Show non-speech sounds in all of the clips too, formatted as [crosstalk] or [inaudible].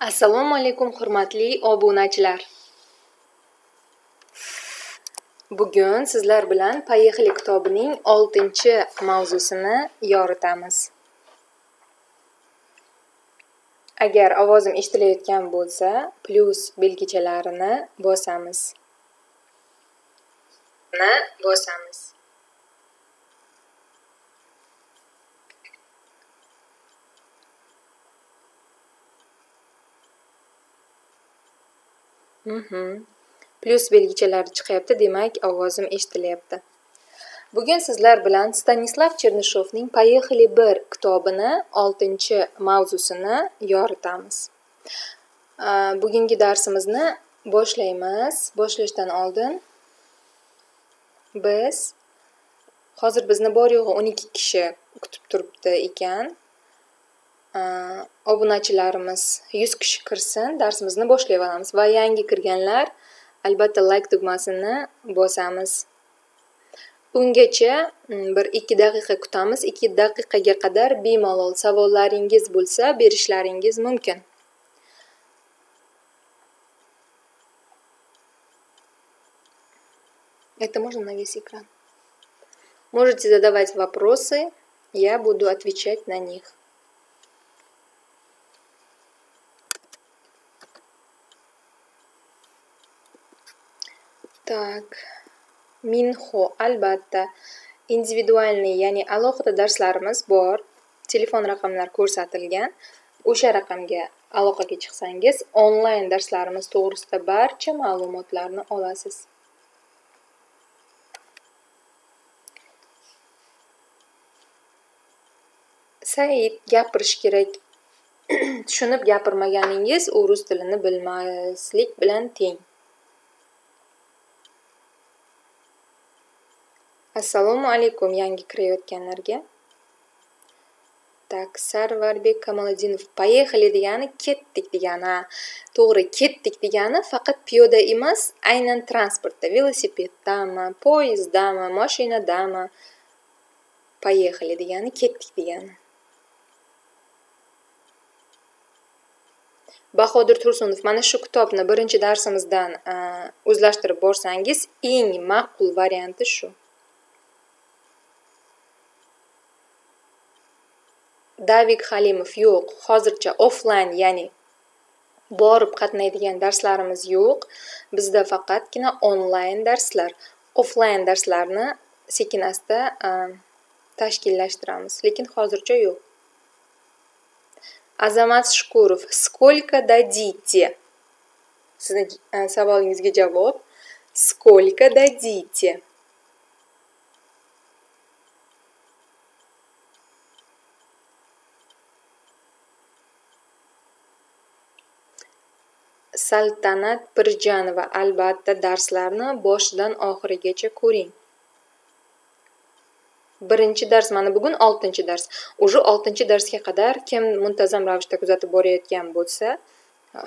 Assalomu alaykum hurmatli obunachilar. Bugun sizlar bilan Поехали kitobining 6-mavzusini yoritamiz. Agar ovozim eshitilayotgan bo'lsa, plyus belgichalarini bosamiz. bosamiz. Plyus belgichalari chiqyapti, demak ovozim eshitilyapti. Bugun sizlar bilan Stanislav Chernyshovning Поехали 1 kitobini 6-mavzusini yoritamiz. Bugungi darsimizni boshlaymiz. Boshlashdan oldin biz hozir bizni bor yo'g'i 12 kishi kutib turibdi ekan. Э, obunachilarimiz yuz kishi kirsin darsimizni boshlay olamiz va yangi kirganlar albatta layk tugmasini bosamiz ungacha mm, bir ikki daqiqa kutamiz ikki daqiqaga qadar bemalol savollaringiz bo'lsa berishlaringiz mumkin Это можно на весь экран. Можете задавать вопросы, я буду отвечать на них. Так, minho albatta individualniy ya'ni alohida darslarimiz bor. Telefon raqamlari ko'rsatilgan. O'sha raqamga aloqaga chiqsangiz onlayn darslarimiz to'g'risida barcha ma'lumotlarni olasiz. Said gapirish kerak. [clears throat] Tushunib gapirmaganingiz u rus tilini bilmaslik bilan teng. Assalomu alaykum yangi kirayotganlarga так sarvarbek kamoliddinov поехали degani ketdik degani to'g'ri ketdik degani faqat piyoda emas aynan transportda velosipeddami poyezddami mashinadami поехали degani ketdik degani bahodir tursunov mana shu kitobni birinchi darsimizdan o'zlashtirib borsangiz eng ma'qul varianti shu davik halimov yo'q hozircha offlayn ya'ni borib qatnaydigan darslarimiz yo'q. Bizda faqatgina onlayn darslar offlayn darslarni sekin asta tashkillashtiramiz lekin hozircha yo'q. Azamat shukurov сколько дадите? Sizni savolingizga javob сколько дадите? Saltanat pirjanova albatta darslarni boshidan oxirigacha ko'ring. Birinchi dars mana bugun oltinchi dars. Уже oltinchi darsga qadar kim muntazam ravishda kuzatib borayotgan bo'lsa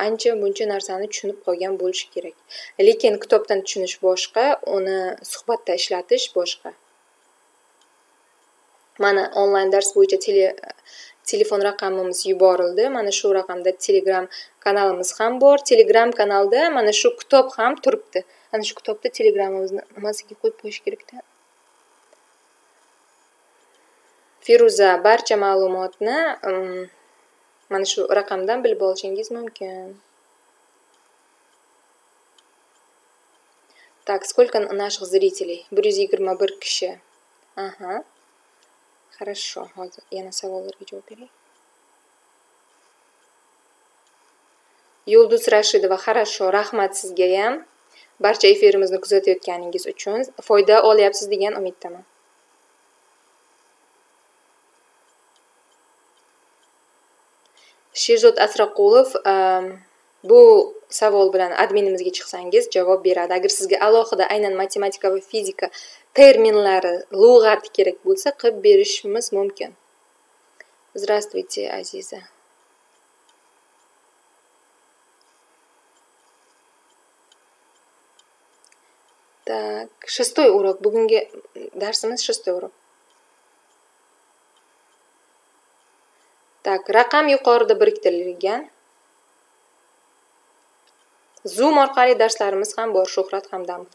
ancha muncha narsani tushunib qolgan bo'lishi kerak. Lekin kitobdan tushunish boshqa uni suhbatda ishlatish boshqa. Mana onlayn dars bo'yicha tele telefon raqamimiz yuborildi. Mana shu raqamda telegram kanalimiz ham bor. Telegram kanalda mana shu kitob ham turibdi. Ana shu kitobda telegramimizni nimasiga qo'yib qo'yish kerakda feruza barcha ma'lumotni um, mana shu raqamdan bilib olishingiz mumkin. Так сколько наших зрителей? Bir yuz yigirma bir kishi aha Хорошо, hozir yana savollarga javob beray. Yulduz Rashidova, хорошо, rahmat sizga ham. Barcha efirimizni kuzatayotganingiz uchun foyda olyapsiz degan umiddaman. Sherzod Asraqulov bu savol bilan adminimizga chiqsangiz javob beradi. Agar sizga alohida aynan matematika va fizika terminlari lug'ati kerak bo'lsa qilib berishimiz mumkin. Здравствуйте азиза. Так шестой урок. Bugungi darsimiz шестой урок. Так raqam yuqorida biriktirilgan zoom orqali darslarimiz ham bor shuhrat hamdamov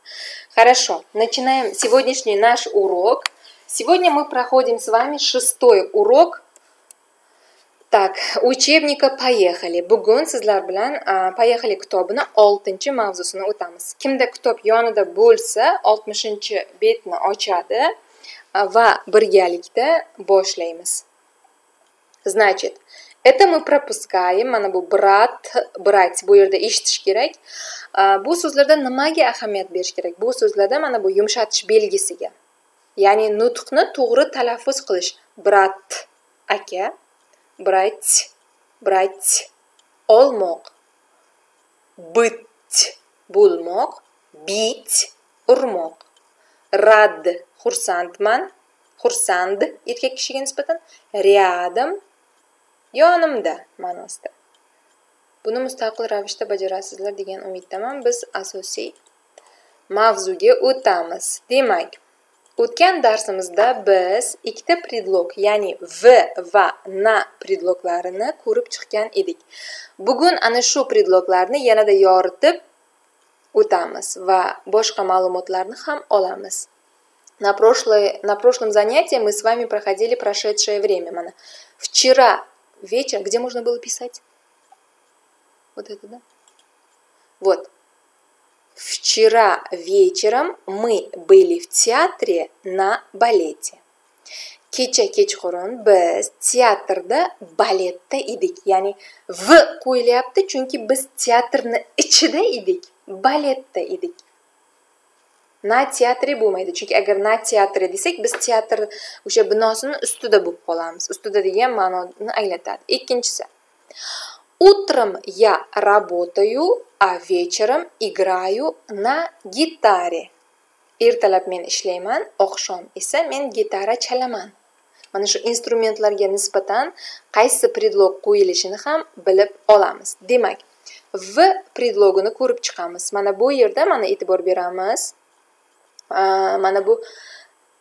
хорошо начинаем сегодняшний наш урок. Сегодня мы проходим с вами шестой урок. Так учебника поехали bugun sizlar bilan поехали kitobini oltinchi mavzusini o'tamiz kimda kitob yonida bo'lsa oltmishinchi betni ochadi va birgalikda boshlaymiz значит это мы пропускаем. Mana bu brat брать bu yerda eshitish kerak bu so'zlarda nimaga ahamiyat berish kerak bu so'zlarda mana bu yumshatish belgisiga ya'ni nutqni to'g'ri talaffuz qilish brat aka брать брать olmoq быть bo'lmoq bit urmoq rad xursandman xursand erkak kishiga nisbatan рядом yonimda ma'nosida. Buni mustaqil ravishda bajarasizlar degan umiddaman. Biz asosiy mavzuga o'tamiz. Demak o'tgan darsimizda biz ikkita predlog ya'ni v va na predloglarini ko'rib chiqqan edik. Bugun ana shu predloglarni yanada yoritib o'tamiz va boshqa ma'lumotlarni ham olamiz. На прошлой на прошлом занятии мы с вами проходили прошедшее время. Mana вчера вечер где можно было писать вот это да вот вчера вечером мы были в театре на балете kecha kechqurun biz teatrda baletda edik ya'ni v qo'yilyapti chunki biz teatrni ichida edik baletda edik na teatri bo'lmaydi chunki agar na teatri desak biz teatr o'sha binosini ustida bo'lib qolamiz ustida degan ma'noni anglatadi ikkinchisi утром я работаю а вечером играю на гитаре. Ertalab men ishlayman oqshom esa men gitara chalaman mana shu instrumentlarga nisbatan qaysi predlog qo'yilishini ham bilib olamiz demak v predlogini ko'rib chiqamiz mana bu yerda mana e'tibor beramiz mana bu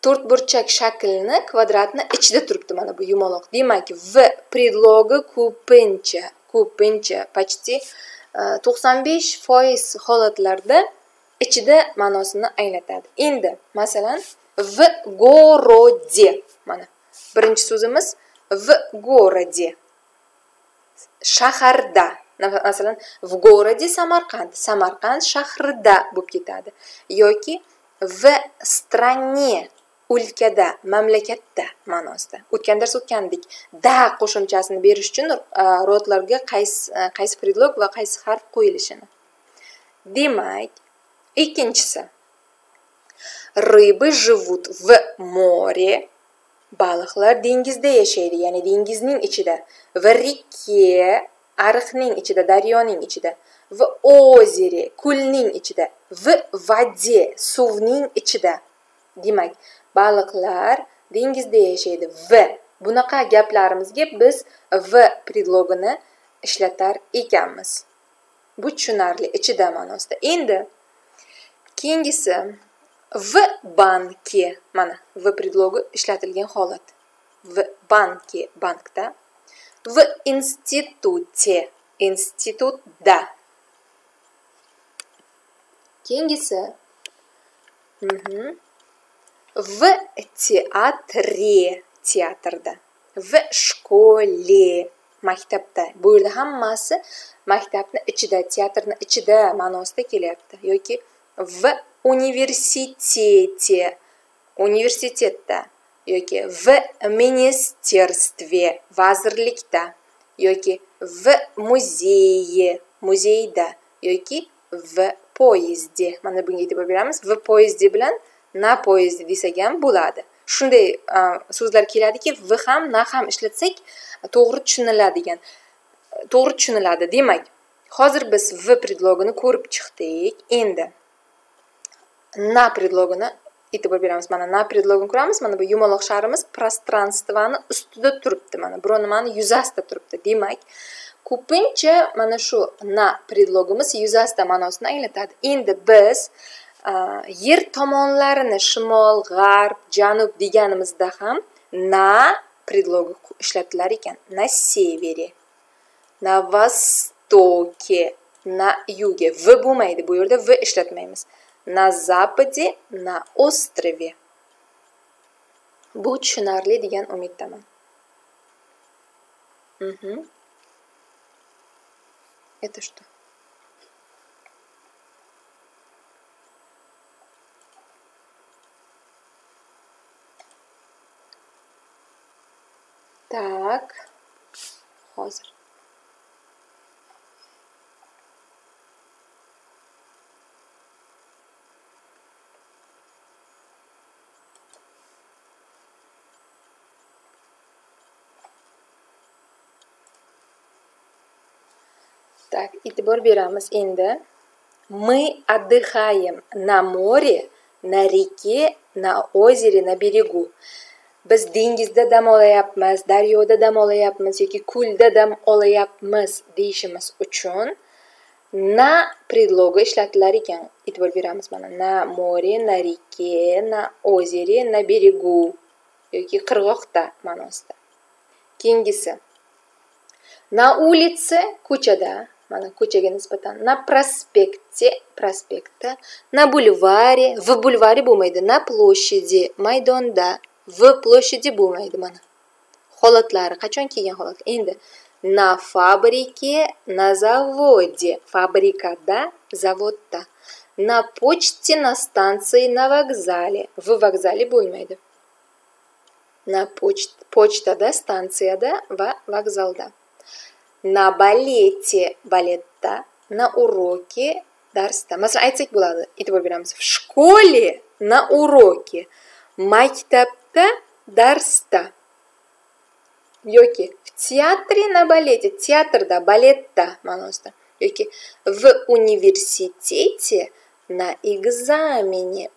to'rtburchak shaklni kvadratni ichida turibdi mana bu yumaloq. Demak v predlogi ko'pincha ko'pincha почти to'qson besh foiz holatlarda ichida ma'nosini anglatadi. Endi masalan v городе mana birinchi so'zimiz v городе shaharda masalan в городе samarqand samarqand shahrida bo'lib ketadi. Yoki v стране o'lkada mamlakatda ma'nosida. O'tgan dars o'tgandik. Da qo'shimchasini berish uchun e, rodlarga qaysi e, qaysi predlog va qaysi harf qo'yilishini. Demak ikkinchisi рыбы живут в море baliqlar dengizda yashaydi ya'ni dengizning ichida va reке ariqning ichida daryoning ichida va озере ko'lning ichida. V воде suvning ichida. Demak baliqlar dengizda yashaydi. V bunaqa gaplarimizga biz v predlogini ishlatar ekanmiz. Bu tushunarli ichida ma'nosida. Endi keyingisi v banki mana v predlogi ishlatilgan holat. V banki bankda. В институте institutda. Keyingisi в teatре teatrda в школе. Maktabda bu yerda hammasi maktabni ichida teatrni ichida ma'nosida kelyapti yoki в universitete universitetda yoki v ministerstve vazirlikda yoki v muzeye muzeyda yoki v poyezde mana bunga e'tibor beramiz v poyezdi bilan na poyezdi desak ham bo'ladi. Shunday so'zlar keladiki v ham na ham ishlatsak to'g'ri tushuniladigan to'g'ri tushuniladi. Demak hozir biz v predlogini ko'rib chiqdik. Endi na predlogini e'tibor beramiz. Mana na predlogini ko'ramiz. Mana bu yumaloq sharimiz prostranstvani ustida turibdi. Mana biror nimani yuzasida turibdi. Demak ko'pincha mana shu na predlogimiz yuzasida ma'nosini anglatadi endi biz yer tomonlarini shimol g'arb janub deganimizda ham na predlogi ishlatilar ekan на севере на востоке na юге. V bo'lmaydi bu yerda v ishlatmaymiz на западе на острове. Bu tushunarli degan umiddaman угу это что? Так. Hozir e'tibor beramiz endi. Мы отдыхаем на море на реке на озере на берегу. Biz dengizda dam olayapmiz daryoda dam olayapmiz yoki ko'lda dam olayapmiz deyishimiz uchun na predlogi ishlatilar ekan. E'tibor beramiz mana na море на реке на озере на берегу yoki qirg'oqda ma'nosida. Keyingisi na улице ko'chada mana ko'chaga nisbatan na prospekте prospektda na bulvaре в bulvaре bo'lmaydi na площади maydonda v площади bo'lmaydi mana holatlari qachon kelgan holat endi na fabrike на заводе fabrikada zavodda на почте на станции на вокзале в vokzali bo'lmaydi na pochtada stansiyada va vokzalda на балете baletda на уроке darsda masalan aytsak bo'ladi e'tibor beramiz в школе на уроке maktabda darsda yoki в teatре на балете teatrda baletda ma'nosida yoki в университете на экзамене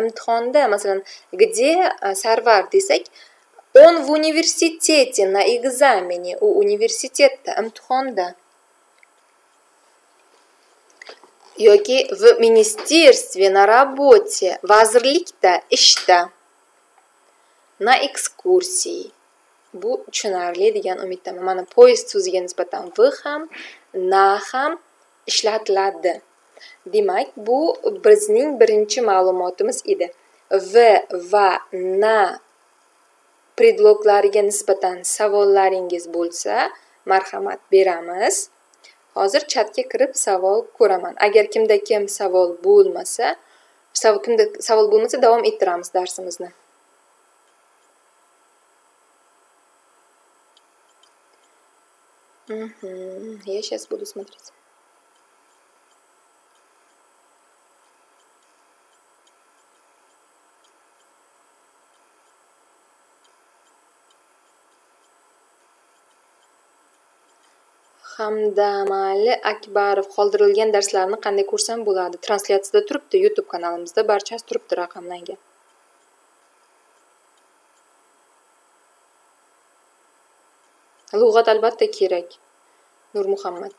imtihonda masalan где sarvar desak Он в университете на экзамене u universitetda imtihonda yoki в министерстве на работе vazirlikda ishda на экскурсии. Bu tushunarli degan umiddaman mana poyezd so'ziga nisbatan v ham na ham ishlatiladi demak bu bizning birinchi ma'lumotimiz edi v va na predloglariga nisbatan savollaringiz bo'lsa marhamat beramiz. Hozir chatga kirib savol ko'raman. Agar kimda kim savol bo'lmasa kimda savol bo'lmasa davom ettiramiz darsimizni. Я сейчас буду смотреть hamdamali akbarov qoldirilgan darslarni qanday ko'rsam bo'ladi? Translyatsiyada turibdi youtube kanalimizda barchasi turibdi raqamlangan lug'at albatta kerak nurmuhammad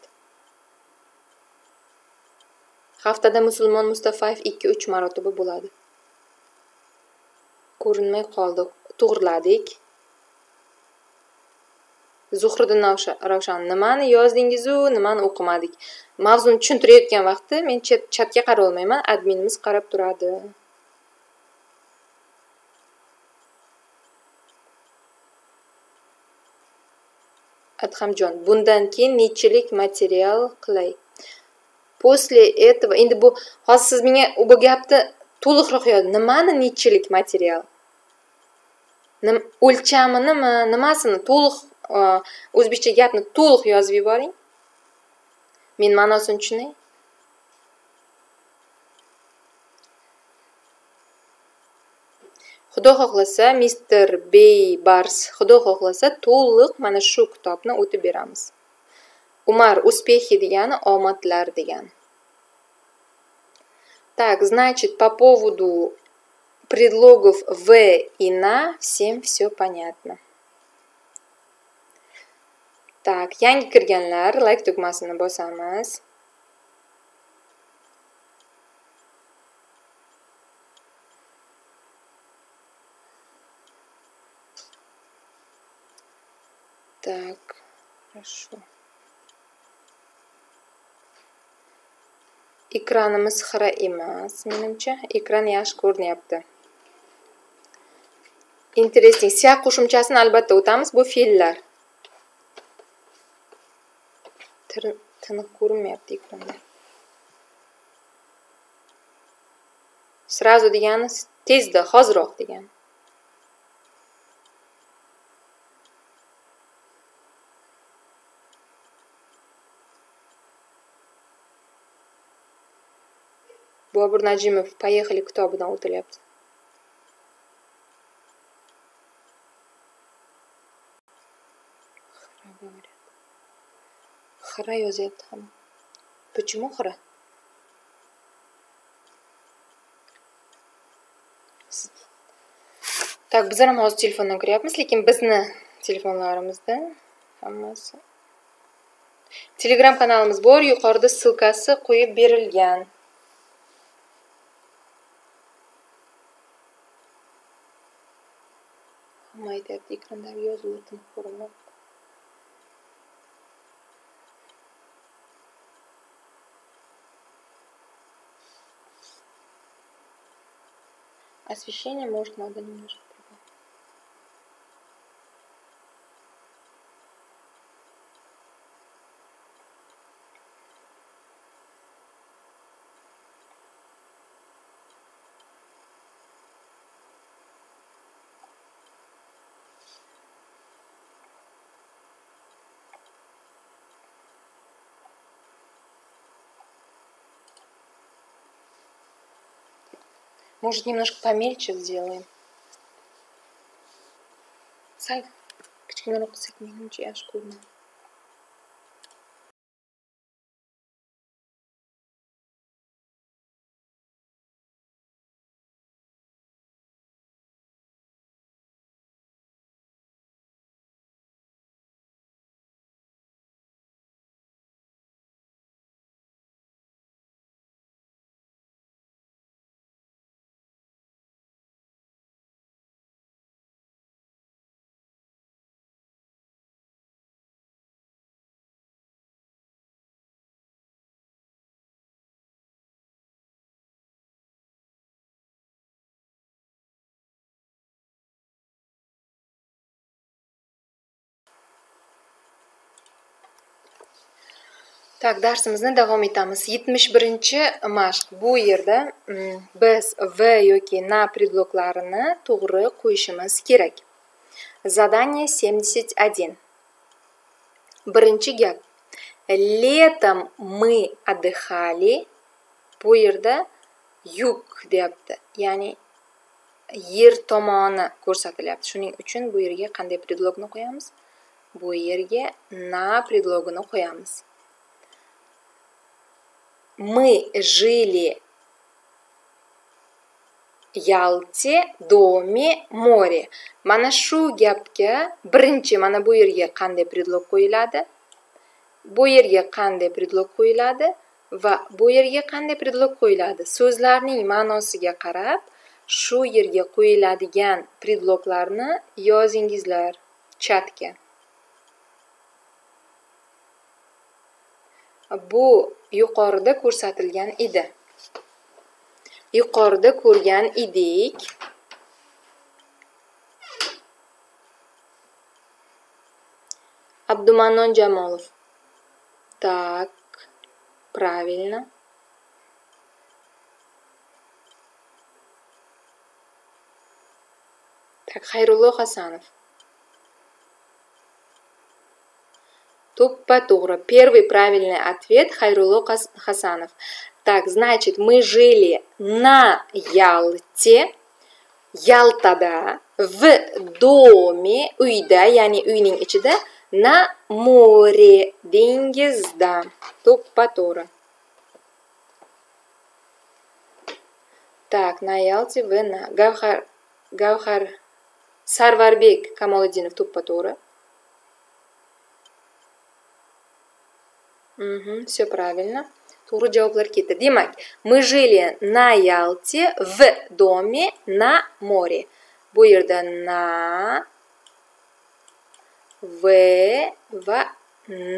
haftada musulmon mustafayev ikki uch marotaba bo'ladi. Ko'rinmay qoldi. To'g'riladik. Zuhriddin ravshan nimani yozdingizu nimani o'qimadik? Mavzuni tushuntirayotgan vaqtda men chatga qarolmayman adminimiz qarab turadi. Adhamjon bundan keyin nechilik material qilay? После этого endi bu hozir siz menga bu gapni to'liqroq yozing. Nimani nechilik material? O'lchaminimi nimasini to'liq o'zbekcha gapni to'liq yozib yuboring. Men ma'nosini tushunay. Xudo xohlasa mister bey bars xudo xohlasa to'liq mana shu kitobni o'tib beramiz. Umar успехи degani omadlar degani так значит по поводу предлогов в и на всем все понятно. Tak yangi kirganlar like tugmasini bosamiz так хорошо. Ekranimiz xira emas menimcha ekran yaxshi ko'rinyapti interesting siyaq qo'shimchasini albatta o'tamiz bu fe'llar tiniq ko'rinmayapti ekranda srazu degani tezda hoziroq degani. Bobur najimov поехали kitobidan o'tilyapti. хра йозет почему хара? так біздер өз осы телефоннан көре аламыз лекин біздің Телеграм hammasi telegram kanalimiz bor yuqorida ссылкасы qo'yib берілген. hamma aytyapti ekrandagi yozuvni освещение может надо немножко Может, немножко помельче сделаем. Сайт, кичкенерок секмейн чашку. Tak darsimizni davom etamiz. Yetmish birinchi mashq. Bu yerda mm, biz v yoki na predloglarini to'g'ri qo'yishimiz kerak. Задание семьдесят один birinchi gap. Letom мы отдыхали. Bu yerda yuk deyapti. Ya'ni yer tomoni ko'rsatilyapti. Shuning uchun bu yerga qanday predlogni qo'yamiz? Bu yerga na predlogini qo'yamiz. Мы жили Ялте доме море. Mana shu gapga birinchi mana bu yerga qanday predlog qo'yiladi bu yerga qanday predlog qo'yiladi va bu yerga qanday predlog qo'yiladi so'zlarning ma'nosiga qarab shu yerga qo'yiladigan predloglarni yozingizlar chatga bu yuqorida ko'rsatilgan edi. Yuqorida ko'rgan edik. Abdumannon jamolov. Так правильно. Так хайрулло hasanov Тупо тугра. Первый правильный ответ Хайруло Хасанов. Так, значит, мы жили на Ялте, Ялтада, в доме, uyda, ya'ni uyning ichida, на море, dengizda. To'ppa to'g'ri. Так, на Ялте, в на. Gavhar, Gavhar Sarvarbek Kamoliddinov to'ppa to'g'ri. Все правильно. To'g'ri javoblar ketdi. Demak, мы жили на Ялте в доме на море. Bu yerda на v va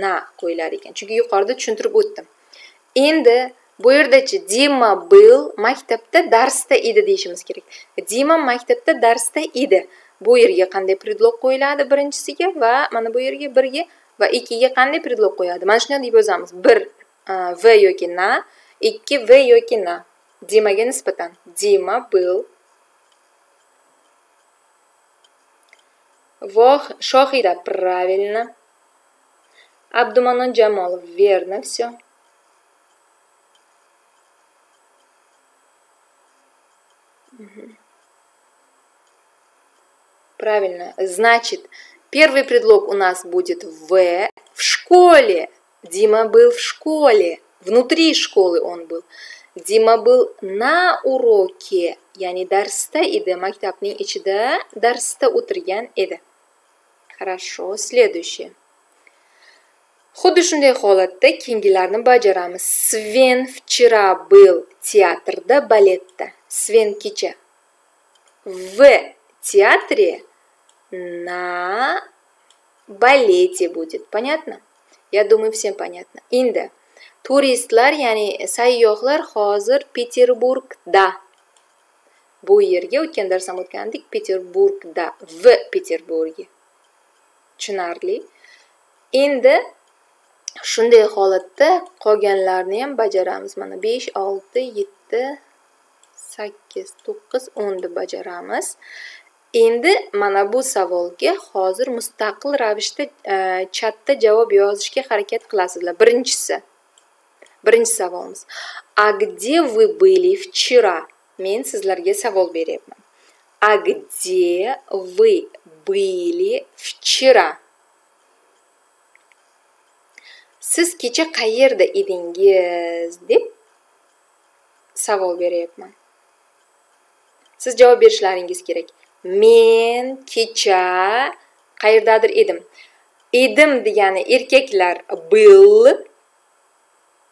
na qo'yilar ekan. Chunki yuqorida tushuntirib o'tdim. Endi bu yerdachi dima был maktabda darsda edi deyishimiz kerak dima maktabda darsda edi bu yerga qanday preдлог qo'yiladi birinchisiga va mana bu yerga birga va ikkiga qanday предлог qo'yadi mana shunday deb yozamiz bir e, v yoki na ikki v yoki na dimaga nisbatan dima был Вох, Шохида, правильно. Абдуманон Джамалов, верно все. Правильно. Значит, первый предлог у нас будет в в школе. Дима был в школе. Внутри школы он был. Дима был на уроке. Ya'ni darsda edi, maktabning ichida darsda o'tirgan edi. Хорошо, следующее. Xuddi shunday holatda keyingilarni. Sven вчера был teatrda baletda. Sven kecha в театре на балете будет. Понятно? Я думаю, всем понятно. Инда. Туристлар, ya'ni sayyohlar hozir Петербургда. Бу yerga o'tgan dars ham o'tgandik, Peterburgda, v Peterburgi. Tushunarli? Endi shunday holatda qolganlarni ham bajaramiz. 5, 6, 7, 8, 9, 10 deb bajaramiz. Endi mana bu savolga hozir mustaqil ravishda e, chatda javob yozishga harakat qilasizlar. Birinchisi birinchi savolimiz. A где вы были вчера men sizlarga savol beryapman. A где вы были вчера siz kecha qayerda edingiz deb savol beryapman. Siz javob berishlaringiz kerak. Men kecha qayerdadir edim. Edim degani erkaklar был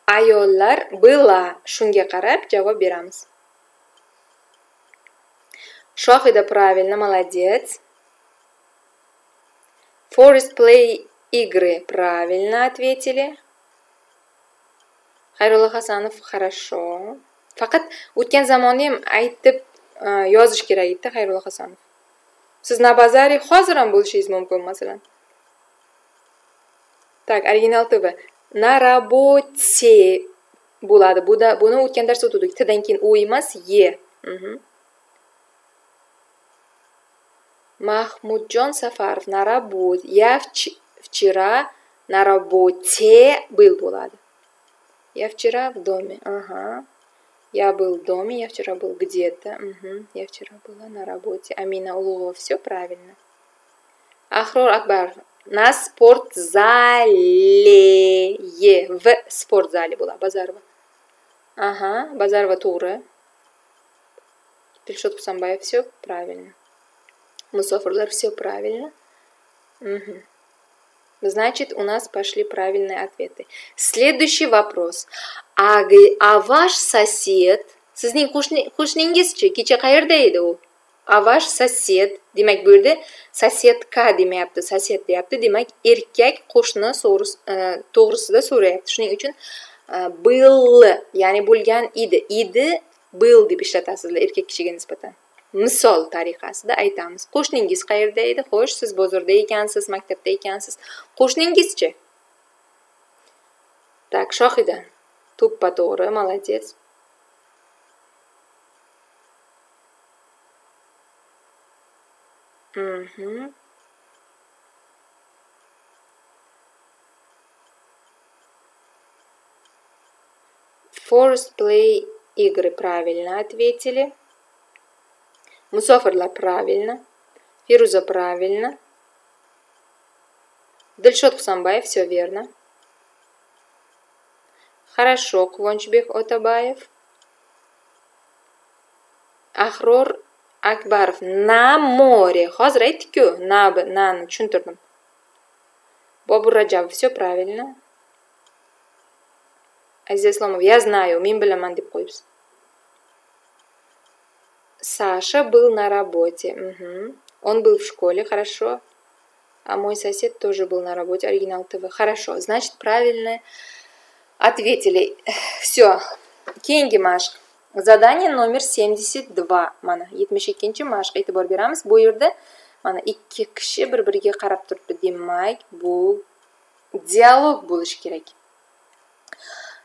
ayollar была shunga qarab javob beramiz. Shohida правильно молодец forest play игры правильно ответили xayrullo hasanov хорошо. Faqat o'tgan zamonni ham aytib yozish kerak edida xayrullo hasanov siz nabazariy hozir ham bo'lishingiz mumkin masalan? Так original tv na работе bo'ladi buni buni o'tgan darsda o'tgandik tdan keyin u emas e mahmudjon safarov на работе. Я вчера на работе был bo'ladi я вчера в доме. Ага. Я был в доме, я вчера был где-то. Угу, я вчера была на работе. Амина Улугова, все правильно. Ахрор Акбар. На спортзале. В спортзале была Базарова. Ага, Базарова Тура. Пельшот Кусамбаев, все правильно. Мусофрлер, все правильно. Угу. Значит, у нас пошли правильные ответы. Следующий вопрос. А, а ваш сосед, sizning qo'shningizchi kecha qayerda edi u a vash sosed demak bu yerda sosedka demayapti sosed deyapti demak erkak qo'shni to'g'risida so'rayapti shuning uchun был ya'ni bo'lgan edi edi был deb ishlatasizlar erkak kishiga nisbatan misol tariqasida aytamiz. Qo'shningiz qayerda edi? Xo'sh siz bozorda ekansiz maktabda ekansiz. Qo'shningizchi? Так shohida to'ppa to'g'ri молодец. Угу Forest play игры правильно ответили. Мусофрлар правильно. Фируза правильно. Дальшот Хусамбаев, все верно. Хорошо, Квончбек Отабаев. Ахрор Акбаров. На море. Aytdik-ku, na nani tushuntirdim. Bobur Rajabov, все правильно. Aziz Islomov, я знаю, men bilaman deb qo'yibsiz. Саша был на работе. Угу. Он был в школе, хорошо. А мой сосед тоже был на работе. Оригинал ТВ. Хорошо. Значит, правильно ответили. Все. keyingi mashq задание номер семьдесят два mana yetmish ikkinchi mashq e'tibor beramiz bu yerda mana ikki kishi bir biriga qarab turibdi demak bu dialog bo'lishi kerak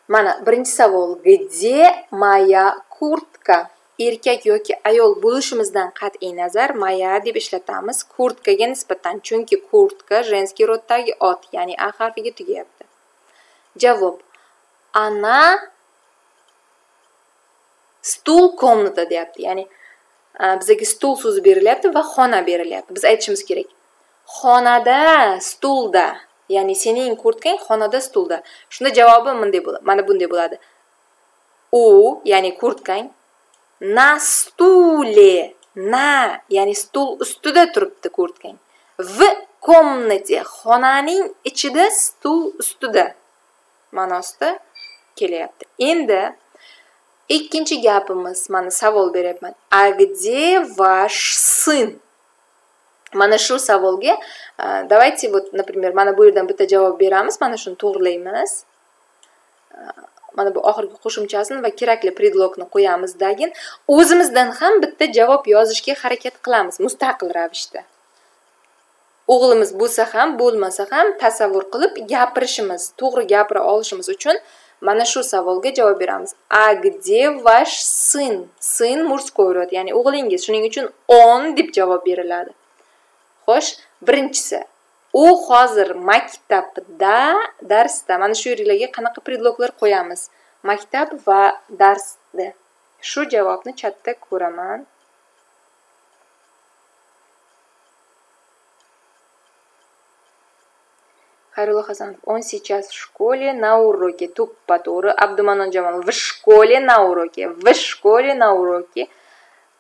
mana birinchi savol где моя куртка erkak yoki ayol bo'lishimizdan qat'iy nazar maya deb ishlatamiz. Kurtkaga nisbatan chunki kurtka женский roddagi ot ya'ni a harfiga tugayapti. Javob ana stul komnata deyapti. Ya'ni bizaga stul so'zi berilyapti va xona berilyapti. Biz aytishimiz kerak xonada stulda ya'ni sening kurtkang xonada stulda. Shunda javobi bunday bo'ladi mana bunday bo'ladi. U ya'ni kurtkang na stule na ya'ni stul ustida turibdi kurtkang v komnate xonaning ichida stul ustida ma'nosida kelyapti endi ikkinchi gapimiz mana savol beryapman a где ваш сын? Mana shu savolga давайте вот например mana bu yerdan bitta javob beramiz mana shuni to'g'rilaymiz mana bu oxirgi qo'shimchasini va kerakli predlogni qo'yamizdagin o'zimizdan ham bitta javob yozishga harakat qilamiz. Mustaqil ravishda. O'g'limiz bo'lsa ham bo'lmasa ham tasavvur qilib gapirishimiz to'g'ri gapira olishimiz uchun mana shu savolga javob beramiz. A где ваш сын? Сын мужской род ya'ni o'g'lingiz. Shuning uchun он deb javob beriladi. Xo'sh birinchisi u hozir maktabda darsda mana shu yerlarga qanaqa predloglar qo'yamiz maktab va darsda shu javobni chatda ko'raman Хайрулла Хасанов, он сейчас в школе на уроке. Туппатура. Абдуманон Джамал, в школе на уроке. В школе на уроке.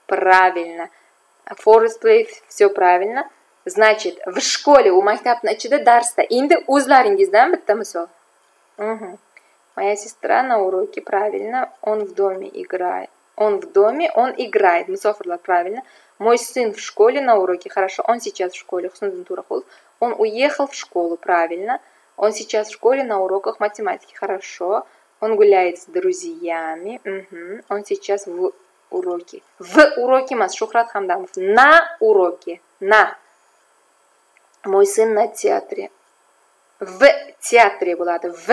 Правильно. Forest Play, все правильно. Значит, в школе у maktabni ichida darsda. Endi o'zlaringizdan bitta misol. Моя сестра на уроке, правильно. Он в доме играет. Он в доме, он играет. Мусофрлар, правильно. Мой сын в школе на уроке, хорошо. Он сейчас в школе. Он уехал в школу, правильно. Он сейчас в школе на уроках математики, хорошо. Он гуляет с друзьями. Угу. Он сейчас в уроке. В уроке мас Шухрат Хамдамов. На уроке. На. Мой сын на театре. В teatri bo'ladi. V.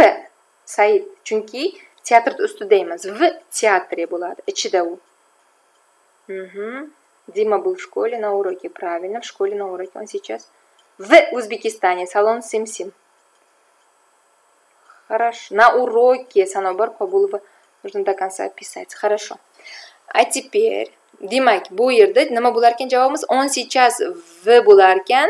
Said. Chunki teatrda ustida emas. В teatri bo'ladi. Ichida u. Угу. Дима был в школе на уроке. Правильно, в школе на уроке. Он сейчас в Узбекистане. Салон Сим-Сим. Хорошо. На уроке Санобар Пабулова нужно до конца описать. Хорошо. А теперь, demak bu yerda nima bo'lar ekan javobimiz он сейчас v bo'lar ekan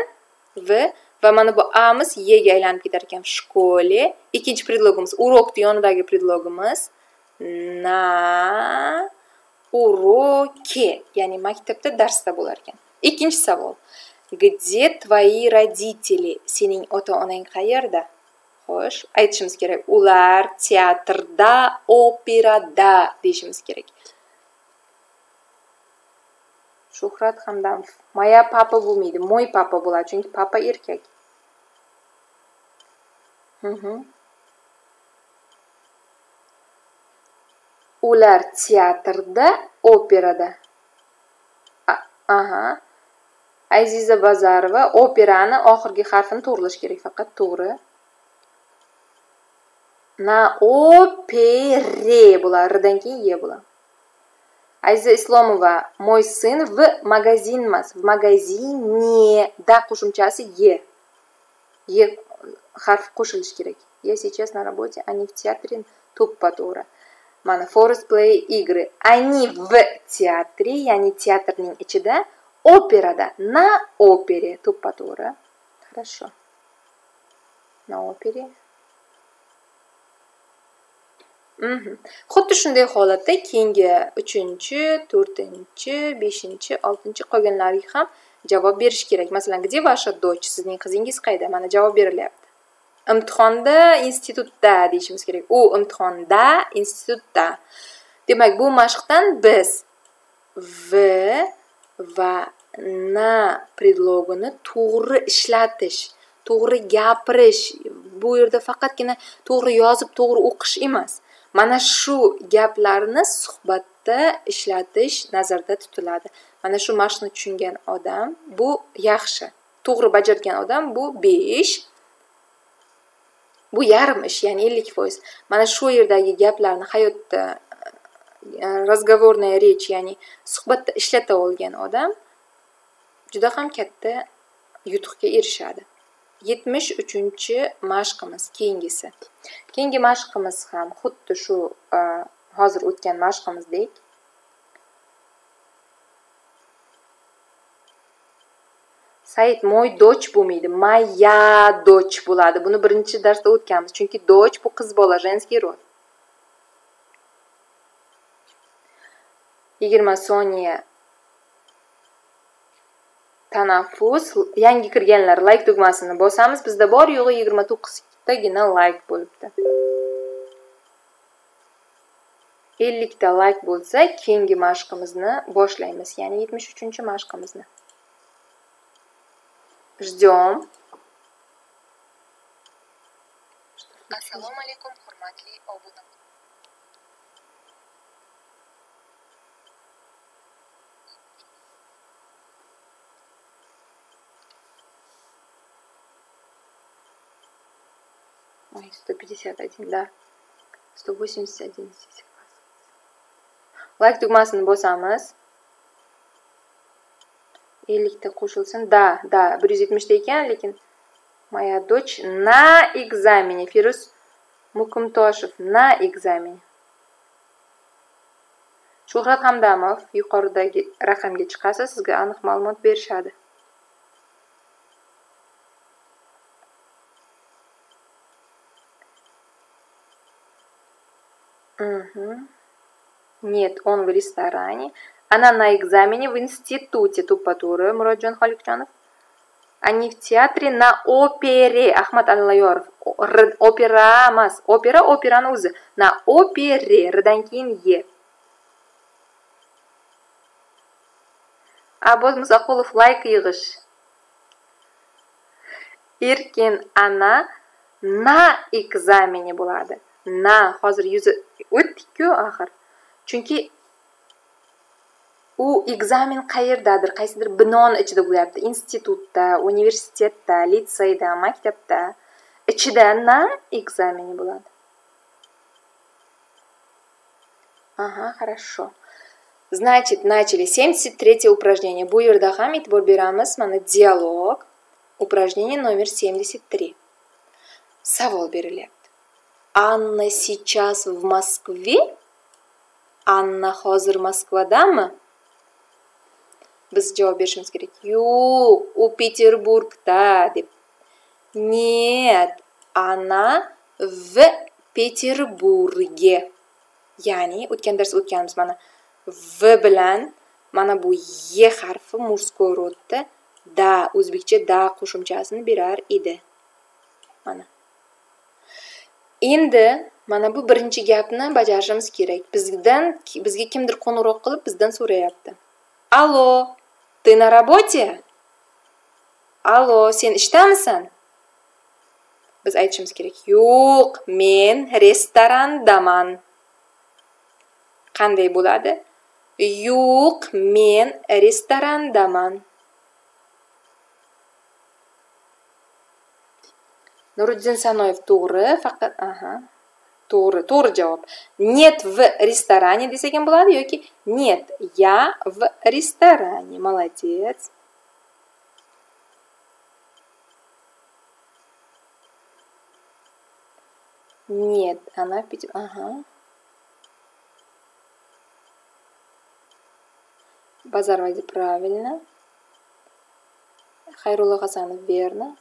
v va mana bu amiz yega aylanib ketar ekan в школе ikkinchi predlogimiz urokni yonidagi predlogimiz na уроке ya'ni maktabda darsda bo'lar ekan ikkinchi savol. Где твои родители? Sening ota onang qayerda? Xo'sh aytishimiz kerak. Ular teatrda operada deyishimiz kerak. Shuhrat hamdamov moya papa bo'lmaydi mo'y papa bo'ladi chunki papa erkak. Ular teatrda operada. Aha. Aziza bazarova operani oxirgi harfini to'g'irlash kerak faqat to'g'ri. Na opere bo'ladi rdan keyin e bo'ladi aziza islomova мой сын в magazin emas в магазине. Da qo'shimchasi ye ye harfi qo'shilishi kerak я сейчас на работе они в театре. Tuppa to'g'ri mana forest play игры. Они в teatре ya'ni teatrning ichida operada на опере. Tuppa to'g'ri хорошо. На опере xuddi shunday holatda keyingi uchinchi to'rtinchi beshinchi oltinchi qolganlariga ham javob berish kerak. Masalan где ваша дочь? Sizning qizingiz qayda? Mana javob berilyapti. Imtihonda institutda deyishimiz kerak. U imtihonda institutda. Demak bu mashqdan biz v va na predlogini to'g'ri ishlatish to'g'ri gapirish bu yerda faqatgina to'g'ri yozib to'g'ri o'qish emas. Mana shu gaplarni suhbatda ishlatish nazarda tutiladi. Mana shu mashqni tushungan odam bu yaxshi. To'g'ri bajargan odam bu besh bu yarim ish ya'ni ellik foiz. Mana shu yerdagi gaplarni hayotda e, разговорная речь ya'ni suhbatda ishlata olgan odam juda ham katta yutuqqa erishadi. Yetmish uchinchi mashqimiz keyingisi. Keyingi mashqimiz ham xuddi shu e, hozir o'tgan mashqimizdek said moy doch bo'lmaydi моя дочь bo'ladi. Buni birinchi darsda o'tganmiz chunki дочь bu qiz bola женский род yigirma soniya tanaffus yangi kirganlar layk tugmasini bosamiz. Bizda bor yo'g'i yigirma to'qqiztagina layk bo'libdi. ellikta layk bo'lsa keyingi mashqimizni boshlaymiz. Ya'ni yetmish uchinchi mashqimizni. Ждем assalomu alaykum hurmatli obuna Ой, 151, да. 181 здесь. Лайк дугмасын босамыз. 50-ті. Да, да, 170-те екен, лекен моя дочь на экзамене. Фирус Мукумтошев на экзамене. Шухрат Хамдамов, юқорыдagi raqamga chiqasiz, сізге анық ma'lumot бершады. Угу. Нет, он в ресторане. Она на экзамене в институте Тупатуры, Мураджон Халикчанов. Они в театре на опере. Ахмад Аллайоров. Опера emas. Opera operani o'zi. Na opere. Rdan keyin ye. Aboz Musaqulov layk yig'ish. Erkin ana na ekzameni bo'ladi. Na hozir yuzi o'tdikku axir chunki u ekzamen qayerdadir qaysidir binoni ichida bo'lyapti institutda universitetda litseyda maktabda ichida na ekzameni bo'ladi ага хорошо значит начали 73 упражнение bu yerda ham e'tibor beramiz mana dialog упражнение номер 73 savol berilyapti anna сейчас в moskvе anna hozir moskvadami biz javob berishimiz kerak yo'q u peterburgda deb нет она в ya'ni o'tgan dars o'tganmiz mana v bilan mana bu e harfi мужской rodda da o'zbekcha da qo'shimchasini berar edi mana endi mana bu birinchi gapni bajarishimiz kerak. Bizdan bizga kimdir qo'ng'iroq qilib bizdan so'rayapti. Allo ты на работе? Allo sen ishdamisan biz aytishimiz kerak. Yo'q men restorandaman. Qanday bo'ladi? Yo'q men restorandaman. Nuriddin sanoyev to'g'ri faqat aha to'g'ri to'g'ri javob нет в ресторане desak ham bo'ladi yoki нет я в ресторане. Молодец. Нет она в пяти ага. Базарова правильно. Хайрулла хасанов верно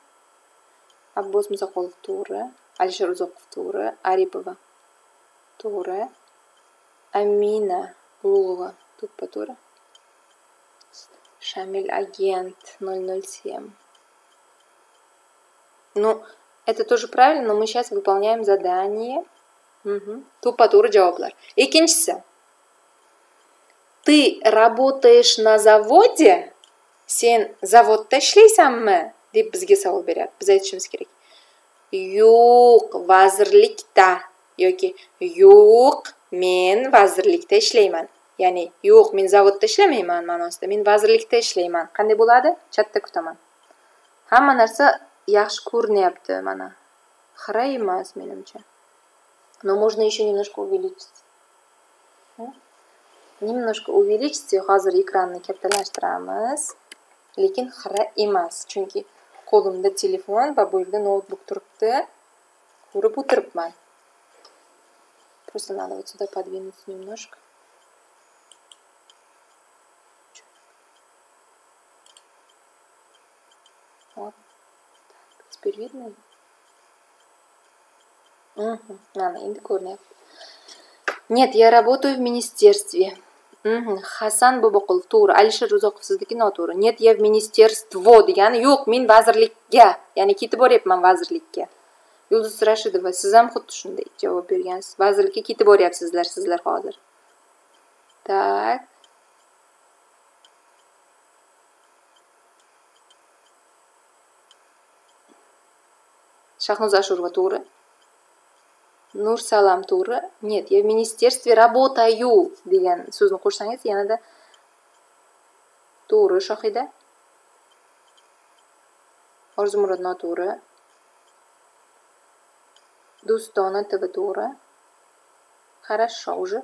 musoqolov to'g'ri alisher uzoqov to'g'ri aripova to'g'ri amina ulug'ova to'ppa to'g'ri shamil agent ноль ноль семь ну это тоже правильно но мы сейчас выполняем задание угу. to'ppa to'g'ri javoblar ikkinchisi ты работаешь на заводе sen zavodda ishlaysanmi deb bizga savol beryapti. Biz aytishimiz kerak. Yo'q vazirlikda yoki yo'q men vazirlikda ishlayman. Ya'ni yo'q men zavodda ishlamayman ma'nosida. Men vazirlikda ishlayman. Qanday bo'ladi? Chatda kutaman. Hamma narsa yaxshi ko'rinyapti mana. Xira emas menimcha. Но можно еще немножко увеличить. Немножко увеличить hozir ekranni kattalashtiramiz lekin xira emas chunki qo'limda telefon va bu yerda noutbuk turibdi ko'rib o'tiribman просто надо вот сюда подвинуть немножко. Вот. Теперь видно? Угу. mana endi ko'rinyapti нет я работаю в министерстве hasan boboqul to'g'ri alisher uzoqov sizniki noto'g'ri нет я в министерство degani yo'q men vazirlikka ya'ni ketib boryapman vazirlikka yulduz rashidova siz ham xuddi shunday javob bergansiz vazirlikka ketib boryapsizlar sizlar hozir так. Shahnoza ashurova to'g'ri nursalam to'g'ri нет я в министерстве работаю degan so'zni qo'shsangiz yanada to'g'ri shohida orzumurod noto'g'ri do'stona tv to'g'ri хорошо уже.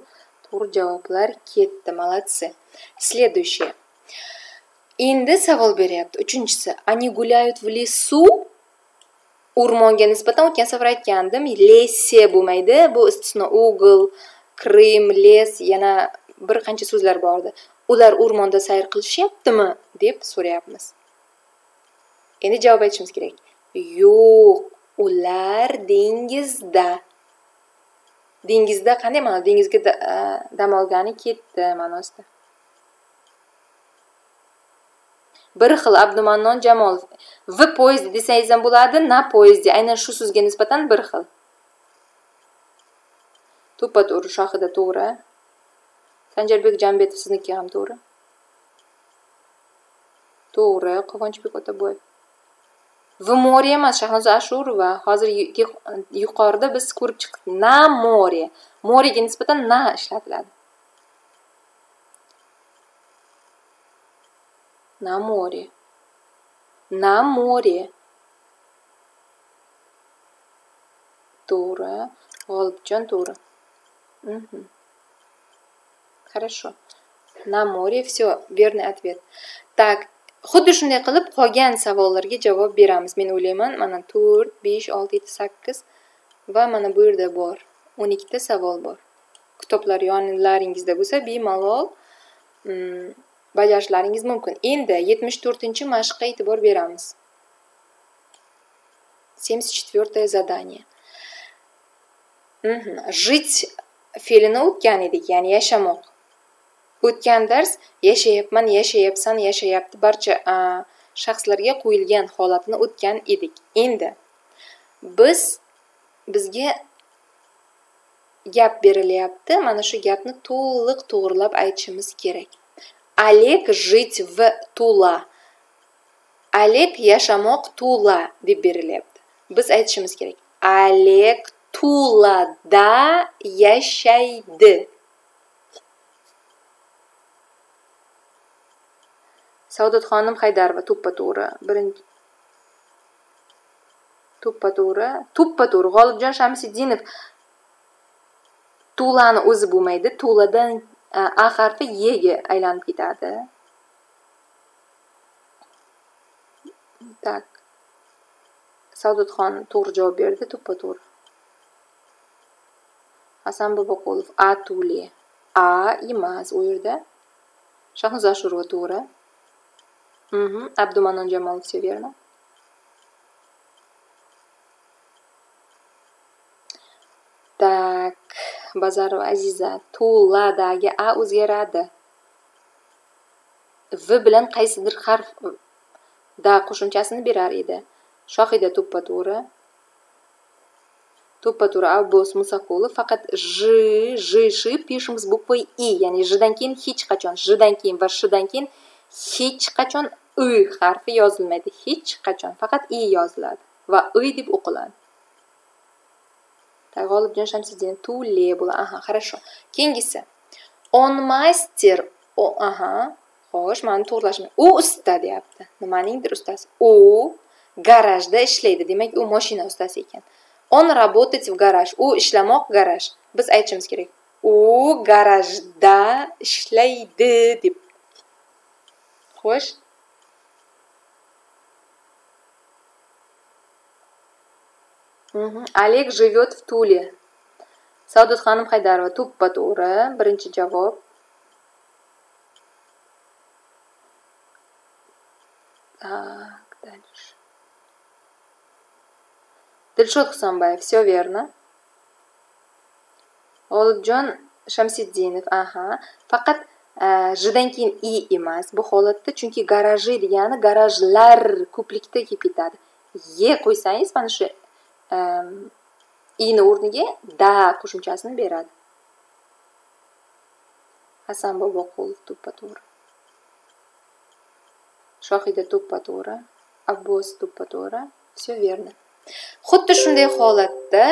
To'g'ri javoblar ketdi молодцы. Следующее. Endi savol beryapti uchinchisi они гуляют в лесу o'rmonga nisbatan o'tgan safar aytgandim lesse bo'lmaydi bu istisno o'g'il krim les yana bir qancha so'zlar bor edi ular o'rmonda sayr qilishyaptimi deb so'rayapmiz endi javob aytishimiz kerak yo'q ular dengizda dengizda qanday ma'no dengizga dam olgani ketdi ma'nosida bir xil abdumannon jamolov v poyezdi desangiz ham bo'ladi na poyezdi. Aynan shu so'zga nisbatan bir xil. To'ppa to'g'ri shohida to'g'ri. Sanjarbek jambetov sizniki ham to'g'ri. To'g'ri quvonchbek otaboyev. V more emas shahnoza ashurova. Hozir yuqorida biz ko'rib chiqdik. Na more morega nisbatan na ishlatiladi. На море. На море. To'g'ri g'olibjon to'g'ri хорошо. На море. Все верный ответ. Так xuddi shunday qilib qolgan savollarga javob beramiz. Men o'ylayman mana to'rt besh olti yetti sakkiz va mana bu yerda bor. O'n ikkita savol bor. Kitoblar yonlaringizda bo'lsa bemalol mm, bajarishlaringiz mumkin. Endi yetmish to'rtinchi mashqqa e'tibor beramiz. Семьдесят четвертое задание жить fe'lini o'tgan edik ya'ni yashamoq. O'tgan dars yashayapman yashayapsan yashayapti. Barcha shaxslarga qo'yilgan holatini o'tgan edik. Endi biz bizga gap berilyapti. Mana shu gapni to'liq to'g'rilab aytishimiz kerak. Олег жить в Тула. Олег яшамок Тула деп беріледі. Біз айтшымыз керек. Олег Тулада яшайды. Саудат ханым Хайдарова туппа тура. Бірінші туппа тура. Туппа тура. Голубжан Шамсиддинов Туланы өзі болмайды. Туладан a harfi yega aylanib ketadi. Так. Savdodxon to'g'ri javob berdi to'ppa to'g'ri hasan boboqulov a tuli a emas u yerda shahnoza ashurova to'g'ri abdumanon jamolov все верно. Так. Bazarova aziza tuladagi a o'zgaradi. V bilan qaysidir harf mm, da qo'shimchasini berar edi. Shohida to'ppa to'g'ri to'ppa to'g'ri abbos musaqulov. Faqat j j sh пишем с буквой и ya'ni jdan keyin hech qachon jdan keyin va shdan keyin hech qachon y harfi yozilmaydi. Hech qachon faqat i yoziladi va y deb o'qiladi. G'olibjon shamsiddin tule bo'la. aha хорошо. Keyingisi on master o aha xo'sh mani to'g'irlashim u usta deyapti nimaningdir ustasi u garajda ishlaydi demak u mashina ustasi ekan on работать в garaj u ishlamoq garaj biz aytishimiz kerak u garajda ishlaydi deb xo'sh Үгі. олег живет в туле. Саудат ханым қайдарова туппа туры бірінші жауап так дальше. Дильшот құсанбаев все верно. Олжон шамсиддинов. Аха фақат э, ә, жыдан кейін и емес бұл холатты чүнки гаражи яғни гаражлар көплікті кеп е қойсаң испанша ini o'rniga da qo'shimchasini beradi hasan boboqulov to'ppa to'g'ri shohida to'ppa to'g'ri abbos to'ppa to'g'ri все верно. Xuddi shunday holatda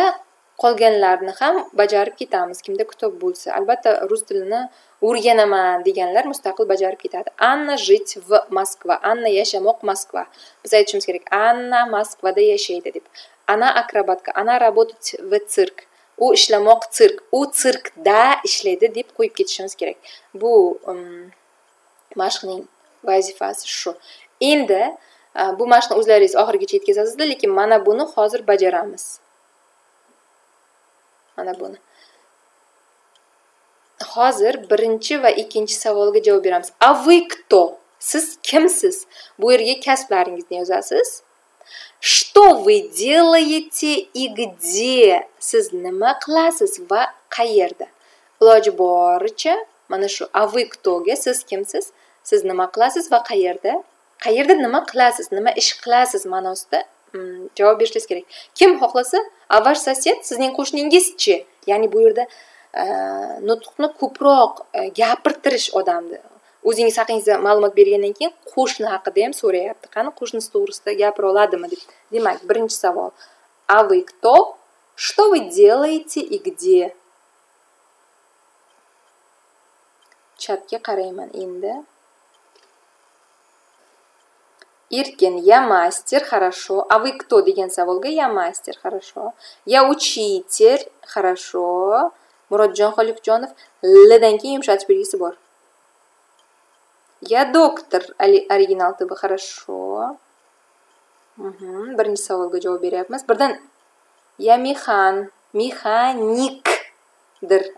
qolganlarni ham bajarib ketamiz kimda kitob bo'lsa albatta rus tilini o'rganaman deganlar mustaqil bajarib ketadi anna жить в moskva anna yashamoq moskva biz aytishimiz kerak anna moskvada yashaydi deb ana akrobatka ana работать в цирк. U ishlamoq tsirk u tsirkda ishlaydi deb qo'yib ketishimiz kerak bu mashqning vazifasi shu endi bu mashqni o'zlaringiz oxirigacha yetkazasizlar lekin mana buni hozir bajaramiz mana buni hozir birinchi va ikkinchi savolga javob beramiz a вы кто? Siz kimsiz bu yerga kasblaringizni yozasiz что вы делаете и где? Siz nima qilasiz va qayerda iloji boricha mana shu a вы ktoga siz kimsiz siz nima qilasiz va qayerda qayerda nima qilasiz nima ish qilasiz ma'nosida javob berishingiz kerak kim xohlasa a ваш сосед sizning qo'shningizchi ya'ni bu yerda nutqni ko'proq gapirtirish odamni o'zingiz haqingizda ma'lumot bergandan keyin qo'shni haqida ham so'rayapti qani qo'shnisi to'g'risida gapira oladimi deb demak birinchi savol а вы кто что вы делаете и где chatga qarayman endi erkin я мастер, хорошо. А вы кто degan savolga я мастер, хорошо. Я учитель, хорошо. Murodjon Xoliqjonov Ldan keyin yumshatish belgisi bor. Я доктор, original tibi хорошо. Birinchi savolga javob beryapmiz. Birdan я mexan, mexanikdir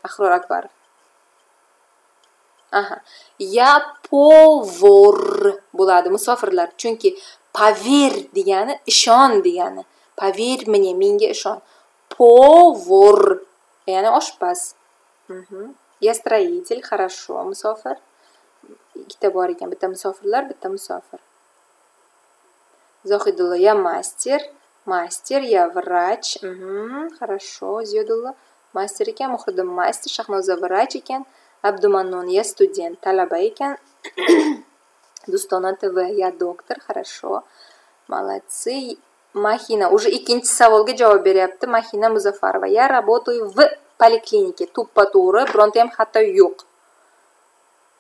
Ahror Akbarov. aha Ya povor bo'ladi musofirlar chunki pover degani ishon degani Pover мне menga ishon повар. Ya'ni oshpaz я строитель хорошо musofir ikkita bor ekan bitta musofirlar bitta musofir zohidulla я мастер мастер я врач хорошо ziyodullo master ekan muhriddin master shahnoza vrach ekan abdumannon я student talaba ekan. Do'stona TV, я доктор, хорошо. Молодцы. Mahina, уже ikkinchi savolga javob beryapti. Mahina Muzaffarova. Я работаю в поликлинике. Tuppa to'g'ri, bironta ham xato yo'q.